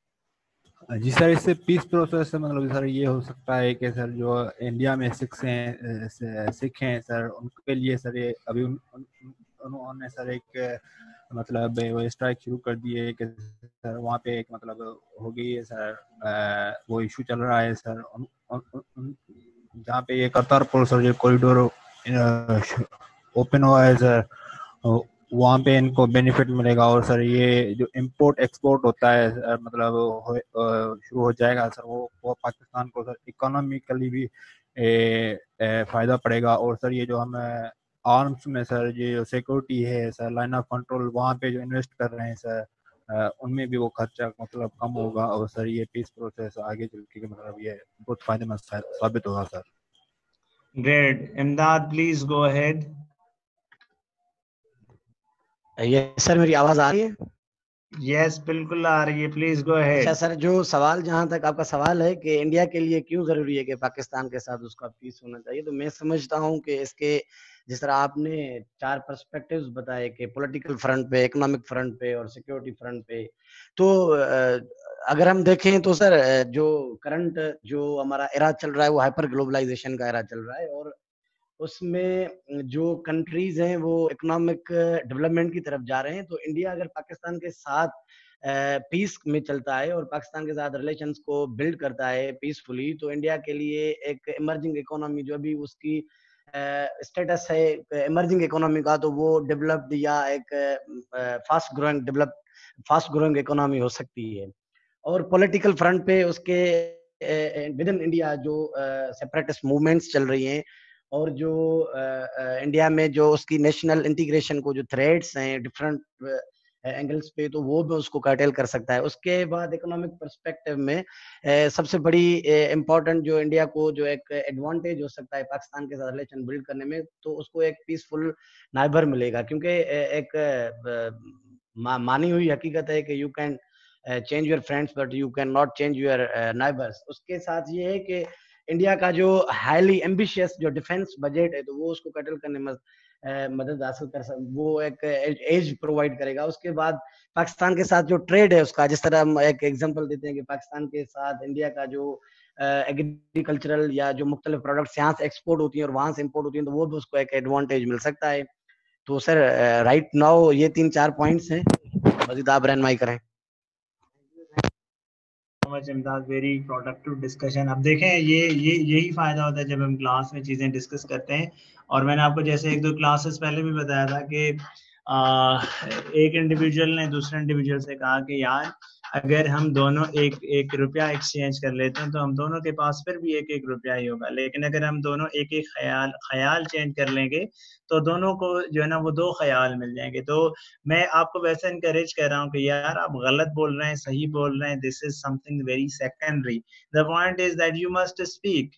जी सर इससे पीस प्रोसेस से मतलब सर ये हो सकता है कि सर जो इंडिया में सिख हैं सिख हैं सर उनके लिए सर ये अभी उन, उन, उन्होंने सर एक मतलब वो स्ट्राइक शुरू कर दिए कि सर वहाँ पे एक मतलब हो गई है सर वो इशू चल रहा है सर जहाँ पे ये करतारपुर सर जो कॉरिडोर ओपन हुआ है सर वहाँ पे इनको बेनिफिट मिलेगा और सर ये जो इम्पोर्ट एक्सपोर्ट होता है सर मतलब शुरू हो जाएगा सर वो वो पाकिस्तान को सर इकोनॉमिकली भी ए, ए, फ़ायदा पड़ेगा और सर ये जो हम आर्म्स में सर ये जो सिक्योरिटी है सर लाइन ऑफ़ कंट्रोल वहाँ पे जो इन्वेस्ट कर रहे हैं सर उनमें भी वो खर्चा मतलब कम होगा और सर ये पीस प्रोसेस आगे चल के मतलब ये बहुत फ़ायदेमंद साबित होगा sir great Imdad please go ahead ये सर मेरी आवाज़ आ रही है? यस yes, बिल्कुल आ रही है. प्लीज़ गो अहेड अच्छा सर जो सवाल जहाँ तक आपका सवाल है कि इंडिया के लिए क्यों ज़रूरी है कि पाकिस्तान के साथ उसका पीस होना चाहिए तो मैं समझता हूँ कि इसके जिस तरह आपने चार पर्सपेक्टिव्स बताए कि पॉलिटिकल फ्रंट पे इकोनॉमिक फ्रंट पे और सिक्योरिटी फ्रंट पे तो अगर हम देखें तो सर जो करंट, जो हमारा एरा चल रहा है, वो हाइपर ग्लोबलाइजेशन का एरा चल रहा है और उसमें जो कंट्रीज़ हैं, वो इकोनॉमिक डेवलपमेंट की तरफ़ जा रहे हैं। तो इंडिया अगर पाकिस्तान के साथ पीस में चलता है और पाकिस्तान के साथ रिलेशंस को बिल्ड करता है पीसफुली तो इंडिया के लिए एक इमर्जिंग इकोनॉमी जो भी उसकी स्टेटस है इमर्जिंग इकोनॉमी का तो वो डेवलप्ड या एक fast growing develop fast growing economy हो सकती है। और पॉलिटिकल फ्रंट पे उसके विद इन इंडिया जो सेपरेटिस्ट मूवमेंट्स चल रही हैं और जो इंडिया में जो उसकी नेशनल इंटीग्रेशन को जो थ्रेड्स हैं डिफरेंट एंगल्स पे तो वो भी उसको कर्टेल कर सकता है। उसके बाद इकोनॉमिक परस्पेक्टिव में सबसे बड़ी इम्पोर्टेंट जो इंडिया को जो एक एडवांटेज हो सकता है पाकिस्तान के साथ रिलेशन बिल्ड करने में तो उसको एक पीसफुल नाइबर मिलेगा। क्योंकि एक मानी हुई हकीकत है कि you can change your friends but you can not change your neighbours उसके साथ ये है कि इंडिया का जो हाईली एम्बिशियस जो डिफेंस बजट है तो वो उसको कटल करने में मदद हासिल कर सक, वो एक एज प्रोवाइड करेगा। उसके बाद पाकिस्तान के साथ जो ट्रेड है उसका, जिस तरह हम एक एग्जांपल देते हैं कि पाकिस्तान के साथ इंडिया का जो एग्रीकल्चरल या जो मुख्तलिफ़ प्रोडक्ट्स यहाँ से एक्सपोर्ट होती हैं और वहाँ से इम्पोर्ट होती हैं तो वो भी उसको एक एडवांटेज मिल सकता है। तो सर राइट नाउ ये तीन चार पॉइंट्स हैं। मजीद आप रहनमाई करें। मच इमदाद वेरी प्रोडक्टिव डिस्कशन अब देखें ये ये यही फ़ायदा होता है जब हम क्लास में चीज़ें डिस्कस करते हैं। और मैंने आपको जैसे एक दो क्लासेस पहले भी बताया था कि आ, एक इंडिविजुअल ने दूसरे इंडिविजुअल से कहा कि यार अगर हम दोनों एक एक रुपया एक्सचेंज कर लेते हैं तो हम दोनों के पास फिर भी एक एक रुपया ही होगा। लेकिन अगर हम दोनों एक एक ख्याल ख्याल चेंज कर लेंगे तो दोनों को जो है ना, वो दो ख्याल मिल जाएँगे। तो मैं आपको वैसे इनकरेज कर रहा हूँ कि यार, आप गलत बोल रहे हैं, सही बोल रहे हैं this is something very secondary the point is that you must speak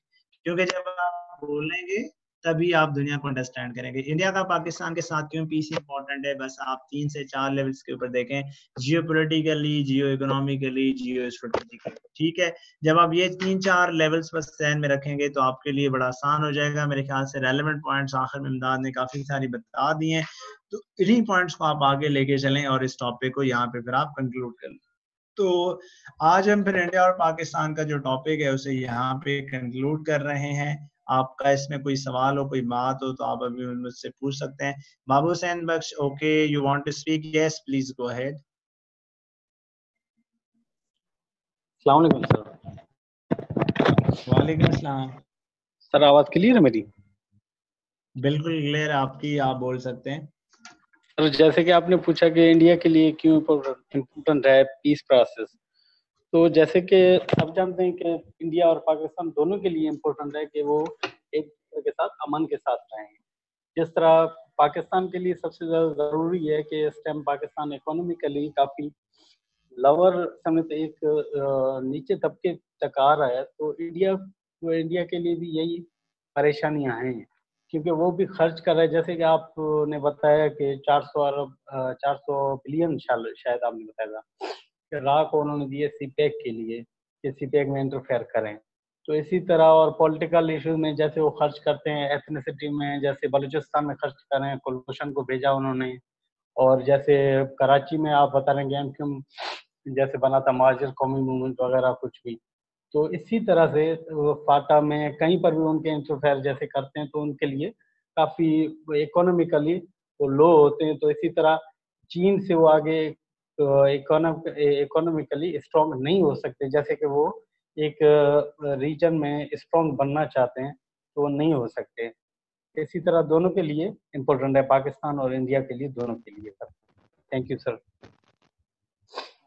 क्योंकि जब आप बोलेंगे तभी आप दुनिया को अंडरस्टैंड करेंगे। इंडिया का पाकिस्तान के साथ क्यों पीस इंपॉर्टेंट है? बस आप तीन से चार लेवल्स के ऊपर देखें। Geopolitically geoeconomically geostrategically ठीक है? जब आप ये तीन चार लेवल्स पर सहन में रखेंगे तो आपके लिए बड़ा आसान हो जाएगा। मेरे ख्याल से रेलिवेंट पॉइंट्स आखिर में इमदाद ने काफ़ी सारी बता दी हैं। तो इन्हीं पॉइंट्स को आप आगे लेके चलें और इस टॉपिक को यहाँ पे फिर आप कंक्लूड कर लें। तो आज हम फिर इंडिया और पाकिस्तान का जो टॉपिक है उसे यहाँ पे कंक्लूड कर रहे हैं। आपका इसमें कोई सवाल हो कोई बात हो तो आप अभी मुझसे पूछ सकते हैं। Babu Sain Bakhsh okay you want to speak yes please go ahead sir वालेकुम अस्सलाम सर आवाज़ क्लियर है मेरी? बिल्कुल क्लियर आपकी आप बोल सकते हैं। सर जैसे कि आपने पूछा कि इंडिया के लिए क्यों इम्पोर्टेंट है पीस प्रोसेस तो जैसे कि आप जानते हैं कि इंडिया और पाकिस्तान दोनों के लिए इम्पोर्टेंट है कि वो एक दूसरे के साथ अमन के साथ रहें। जिस तरह पाकिस्तान के लिए सबसे ज़्यादा ज़रूरी है कि इस टाइम पाकिस्तान इकोनॉमिकली काफ़ी लवर समेत एक नीचे तबके तक आ रहा है तो इंडिया तो इंडिया के लिए भी यही परेशानियाँ हैं। क्योंकि वो भी खर्च कर रहे हैं। जैसे कि आपने बताया कि 400 अरब 400 बिलियन शायद आपने बताया था। राह को उन्होंने दिए सी पैक के लिए कि सी पैक में इंटरफेयर करें। तो इसी तरह और पॉलिटिकल इशू में जैसे वो खर्च करते हैं एथनिसिटी में जैसे बलूचिस्तान में खर्च कर कुलभूषण को भेजा उन्होंने। और जैसे कराची में आप बता रहे हैं क्यों जैसे बना था मार्जर कौमी मूवमेंट वगैरह कुछ भी। तो इसी तरह से फाटा में कहीं पर भी उनके इंटरफेयर जैसे करते हैं तो उनके लिए काफ़ी इकोनॉमिकली वो लो होते हैं। तो इसी तरह चीन से वो आगे इकोनॉमिकली स्ट्रॉन्ग नहीं हो सकते। जैसे कि वो एक रीजन में स्ट्रॉन्ग बनना चाहते हैं तो वो नहीं हो सकते। इसी तरह दोनों के लिए इम्पोर्टेंट है, पाकिस्तान और इंडिया के लिए दोनों के लिए। सर थैंक यू सर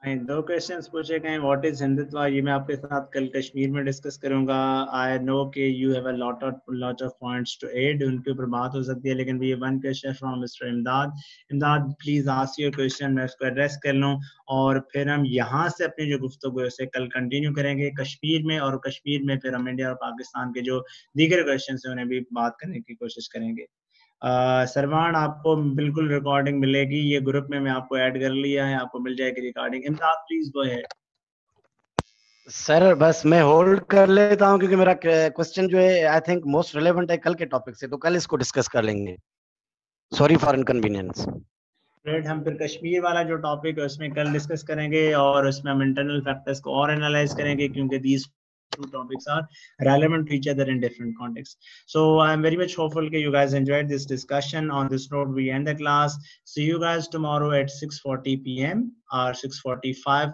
दो क्वेश्चंस पूछे गए व्हाट इज़ हिंदुत्व ये मैं आपके साथ कल कश्मीर में डिस्कस करूँगा। आई नो कि you have a lot of lot of points to add उनके ऊपर बात हो सकती है, लेकिन we one question from mister Imdad Imdad please ask your question मैं उसको एड्रेस कर लूँ, और फिर हम यहाँ से अपनी जो गुफ्तु है, उसे कल कंटिन्यू करेंगे कश्मीर में, और कश्मीर में फिर हम इंडिया और पाकिस्तान के जो दीगर क्वेश्चन है, उन्हें भी बात करने की कोशिश करेंगे। सरवान आपको बिल्कुल रिकॉर्डिंग मिलेगी। ये ग्रुप में मैं आपको ऐड कर लिया है आपको मिल जाएगी रिकॉर्डिंग इमदाद प्लीज़ गो है सर बस मैं होल्ड कर लेता हूँ क्योंकि मेरा क्वेश्चन जो है आई थिंक मोस्ट रिलेवेंट है कल के टॉपिक से तो कल इसको डिस्कस कर लेंगे। सॉरी फॉर इनकन्वीनियंस ग्रेट हम फिर कश्मीर वाला जो टॉपिक है उसमें कल डिस्कस करेंगे और उसमें हम इंटरनल फैक्टर्स को और एनालाइज करेंगे क्योंकि these two topics are relevant to each other in different contexts. So I'm very much hopeful that you guys enjoyed this discussion. On this note, we end the class. See you guys tomorrow at 6.40 p.m. or 6.45